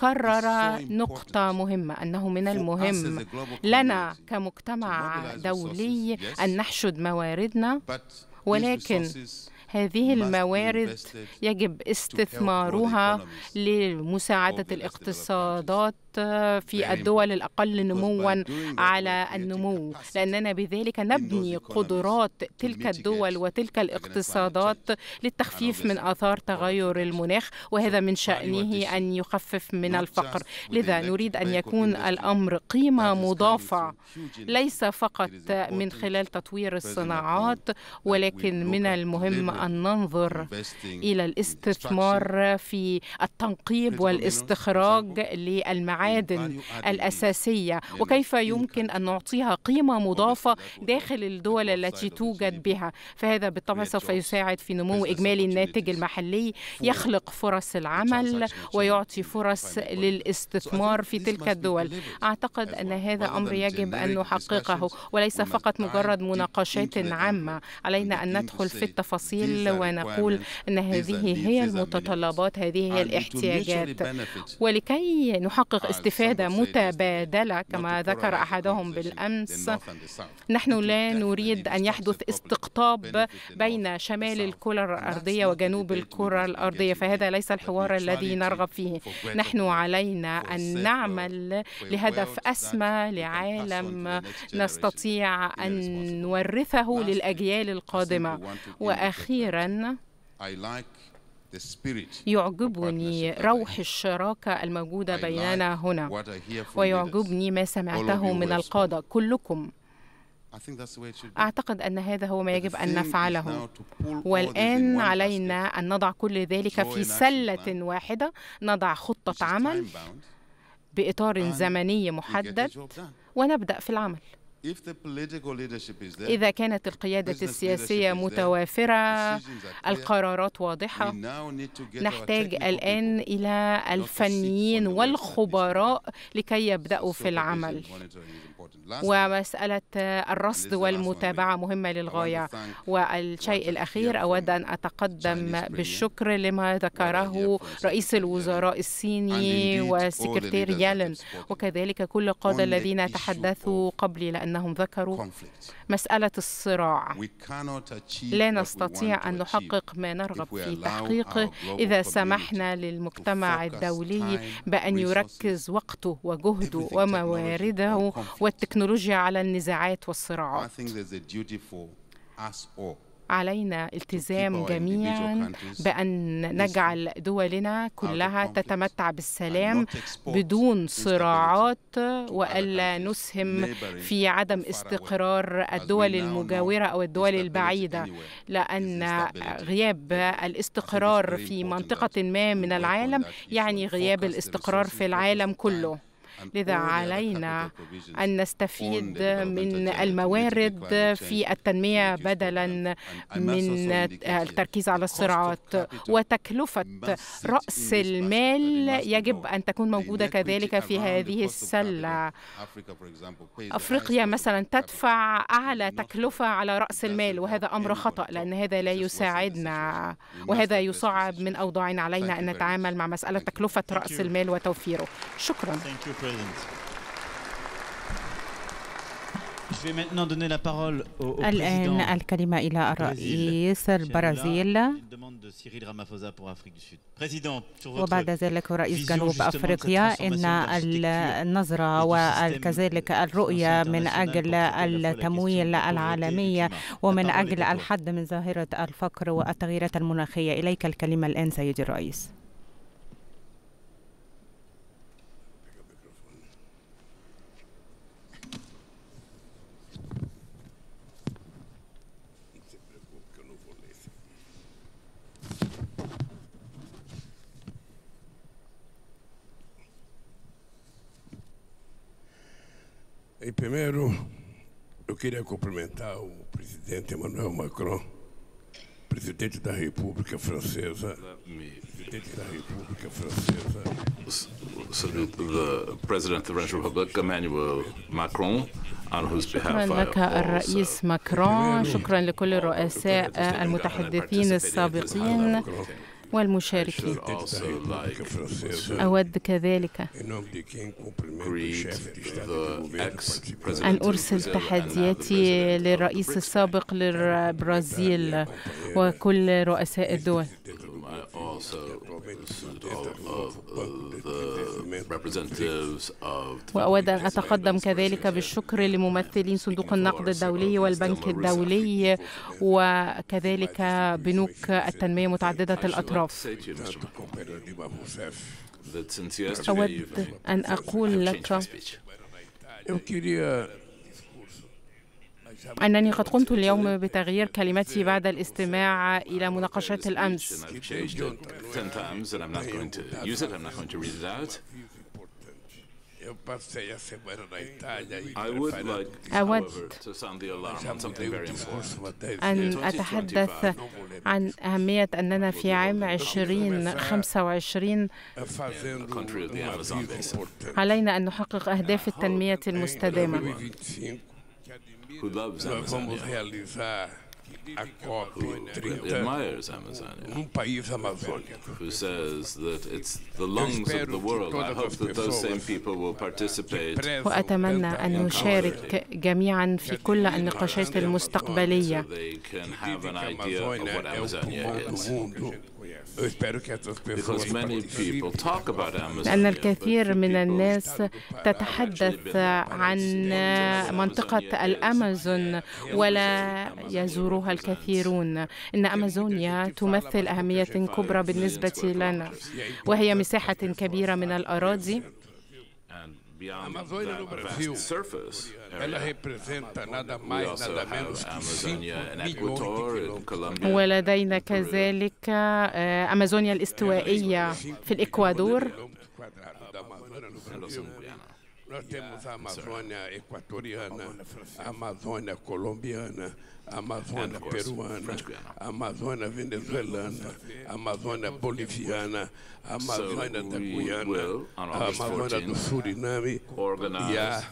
كرر نقطة مهمة أنه من المهم لنا كمجتمع دولي أن نحشد مواردنا ولكن هذه الموارد يجب استثمارها لمساعدة الاقتصادات في الدول الأقل نموا على النمو. لأننا بذلك نبني قدرات تلك الدول وتلك الاقتصادات للتخفيف من آثار تغير المناخ وهذا من شأنه أن يخفف من الفقر. لذا نريد أن يكون الأمر قيمة مضافة. ليس فقط من خلال تطوير الصناعات ولكن من المهم أن ننظر إلى الاستثمار في التنقيب والاستخراج للمعادن الأساسية. وكيف يمكن أن نعطيها قيمة مضافة داخل الدول التي توجد بها؟ فهذا بالطبع سوف يساعد في نمو إجمالي الناتج المحلي يخلق فرص العمل ويعطي فرص للاستثمار في تلك الدول. أعتقد أن هذا أمر يجب أن نحققه وليس فقط مجرد مناقشات عامة. علينا أن ندخل في التفاصيل ونقول أن هذه هي المتطلبات هذه هي الاحتياجات. ولكي نحقق استفادة متبادلة كما ذكر أحدهم بالأمس نحن لا نريد أن يحدث إستقطاب بين شمال الكرة الأرضية وجنوب الكرة الأرضية فهذا ليس الحوار الذي نرغب فيه. نحن علينا أن نعمل لهدف أسمى لعالم نستطيع أن نورثه للأجيال القادمة. وأخيرا يعجبني روح الشراكة الموجودة بيننا هنا. ويعجبني ما سمعته من القادة كلكم. أعتقد أن هذا هو ما يجب أن نفعله. والآن علينا أن نضع كل ذلك في سلة واحدة. نضع خطة عمل بإطار زمني محدد. ونبدأ في العمل. إذا كانت القيادة السياسية متوافرة القرارات واضحة. نحتاج الآن إلى الفنيين والخبراء لكي يبدأوا في العمل. ومسألة الرصد والمتابعة مهمة للغاية. والشيء الأخير أود أن أتقدم بالشكر لما ذكره رئيس الوزراء الصيني وسكرتير يالن وكذلك كل القادة الذين تحدثوا قبلي لأنهم ذكروا مسألة الصراع. لا نستطيع أن نحقق ما نرغب في تحقيقه إذا سمحنا للمجتمع الدولي بأن يركز وقته وجهده وموارده والتكنولوجيا على النزاعات والصراعات. علينا التزام جميعا بأن نجعل دولنا كلها تتمتع بالسلام بدون صراعات وألا نسهم في عدم استقرار الدول المجاورة أو الدول البعيدة لأن غياب الاستقرار في منطقة ما من العالم يعني غياب الاستقرار في العالم كله. لذا علينا أن نستفيد من الموارد في التنمية بدلا من التركيز على الصراعات وتكلفة رأس المال يجب أن تكون موجودة كذلك في هذه السلة. أفريقيا مثلا تدفع أعلى تكلفة على رأس المال وهذا أمر خطأ لأن هذا لا يساعدنا. وهذا يصعب من أوضاعنا علينا أن نتعامل مع مسألة تكلفة رأس المال وتوفيره. شكرا. الآن الكلمة إلى الرئيس البرازيل وبعد ذلك رئيس جنوب أفريقيا إن النظرة وكذلك الرؤية من أجل التمويل العالمي ومن أجل الحد من ظاهرة الفقر والتغييرات المناخية إليك الكلمة الآن سيدي الرئيس Em primeiro, eu queria cumprimentar o presidente Emmanuel Macron, presidente da República Francesa. Presidente da República Francesa. salute the President of the French Republic, Emmanuel Macron, on whose شكرا behalf I لك الرئيس ماكرون شكرا لكل الرؤساء المتحدثين السابقين والمشاركين أود كذلك. أن أرسل تحدياتي للرئيس السابق للبرازيل وكل رؤساء الدول. I also salute all of the representatives of وأود أن أتقدم كذلك بالشكر لممثلين صندوق النقد الدولي والبنك الدولي وكذلك بنوك التنمية متعددة الأطراف. أود أن أقول لك أنني قد قمت اليوم بتغيير كلمتي بعد الاستماع إلى مناقشات الأمس e أود. أن أتحدث عن أهمية أننا في عام 2025 the country of the Amazon basin. علينا أن نحقق أهداف التنمية المستدامة vamos Amazonia? realizar a COP Who 30 admires Amazonia? num país amazônico. Who says that it's the lungs of the world? I hope that those same people will participate. وأتمنى أن نشارك جميعا في كل النقاشات المستقبلية They can have an idea of what Amazonia is. لأن الكثير من الناس تتحدث عن منطقة الأمازون ولا يزورها الكثيرون. إن أمازونيا تمثل أهمية كبرى بالنسبة لنا وهي مساحة كبيرة من الأراضي. and beyond Amazônia no that Brasil, vast surface ela area, representa nada we mais, also nada have menos que 5 Amazonia in milhões de Ecuador, in quilômetros. Colombia, ولدينا كذلك آه، أمازونيا الاستوائية في الإكوادور quadrado da Amazônia no Brasil. Nós temos a Amazônia equatoriana, a Amazônia colombiana, a Amazônia of course, peruana, French Guiana. a Amazônia venezuelana, Amazônia boliviana, Amazônia da we Guiana, will, on a August Amazônia do 14th, Suriname e a organize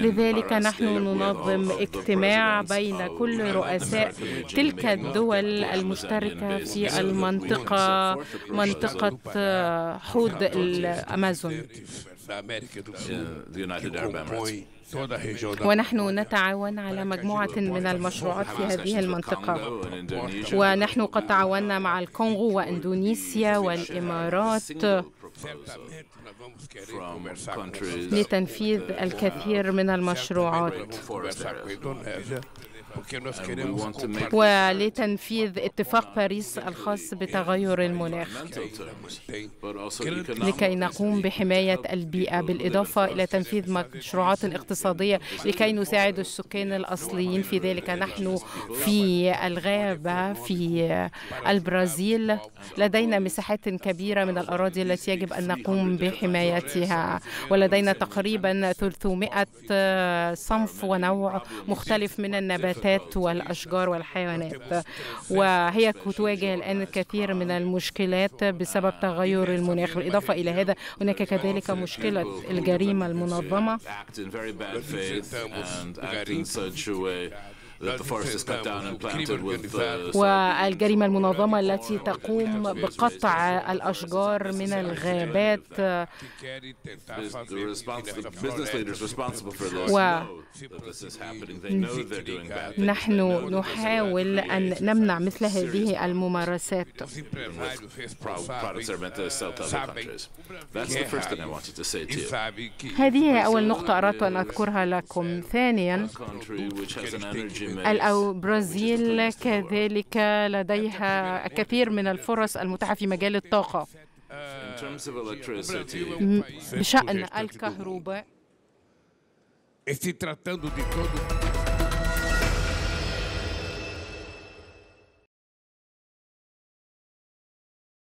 لذلك نحن ننظم اجتماع بين of كل رؤساء تلك الدول المشتركة في so المنطقة منطقة آه، حوض الأمازون ونحن نتعاون على مجموعة من المشروعات في هذه المنطقة. ونحن قد تعاوننا مع الكونغو وإندونيسيا والإمارات لتنفيذ الكثير من المشروعات. ولتنفيذ اتفاق باريس الخاص بتغير المناخ. لكي نقوم بحماية البيئة بالإضافة إلى تنفيذ مشروعات اقتصادية لكي نساعد السكان الأصليين في ذلك نحن في الغابة في البرازيل. لدينا مساحات كبيرة من الأراضي التي يجب أن نقوم بحمايتها. ولدينا تقريبا 300 صنف ونوع مختلف من النباتات. والأشجار والحيوانات. وهي تواجه الآن الكثير من المشكلات بسبب تغير المناخ. بالإضافة إلى هذا هناك كذلك مشكلة الجريمة المنظمة. والجريمة المنظمة التي تقوم بقطع الأشجار من الغابات. و نحن نحاول أن نمنع مثل هذه الممارسات. هذه أول نقطة أردت أن أذكرها لكم. ثانيا Mix البرازيل كذلك لديها الكثير من الفرص المتاحة في مجال الطاقة. بشأن الكهرباء.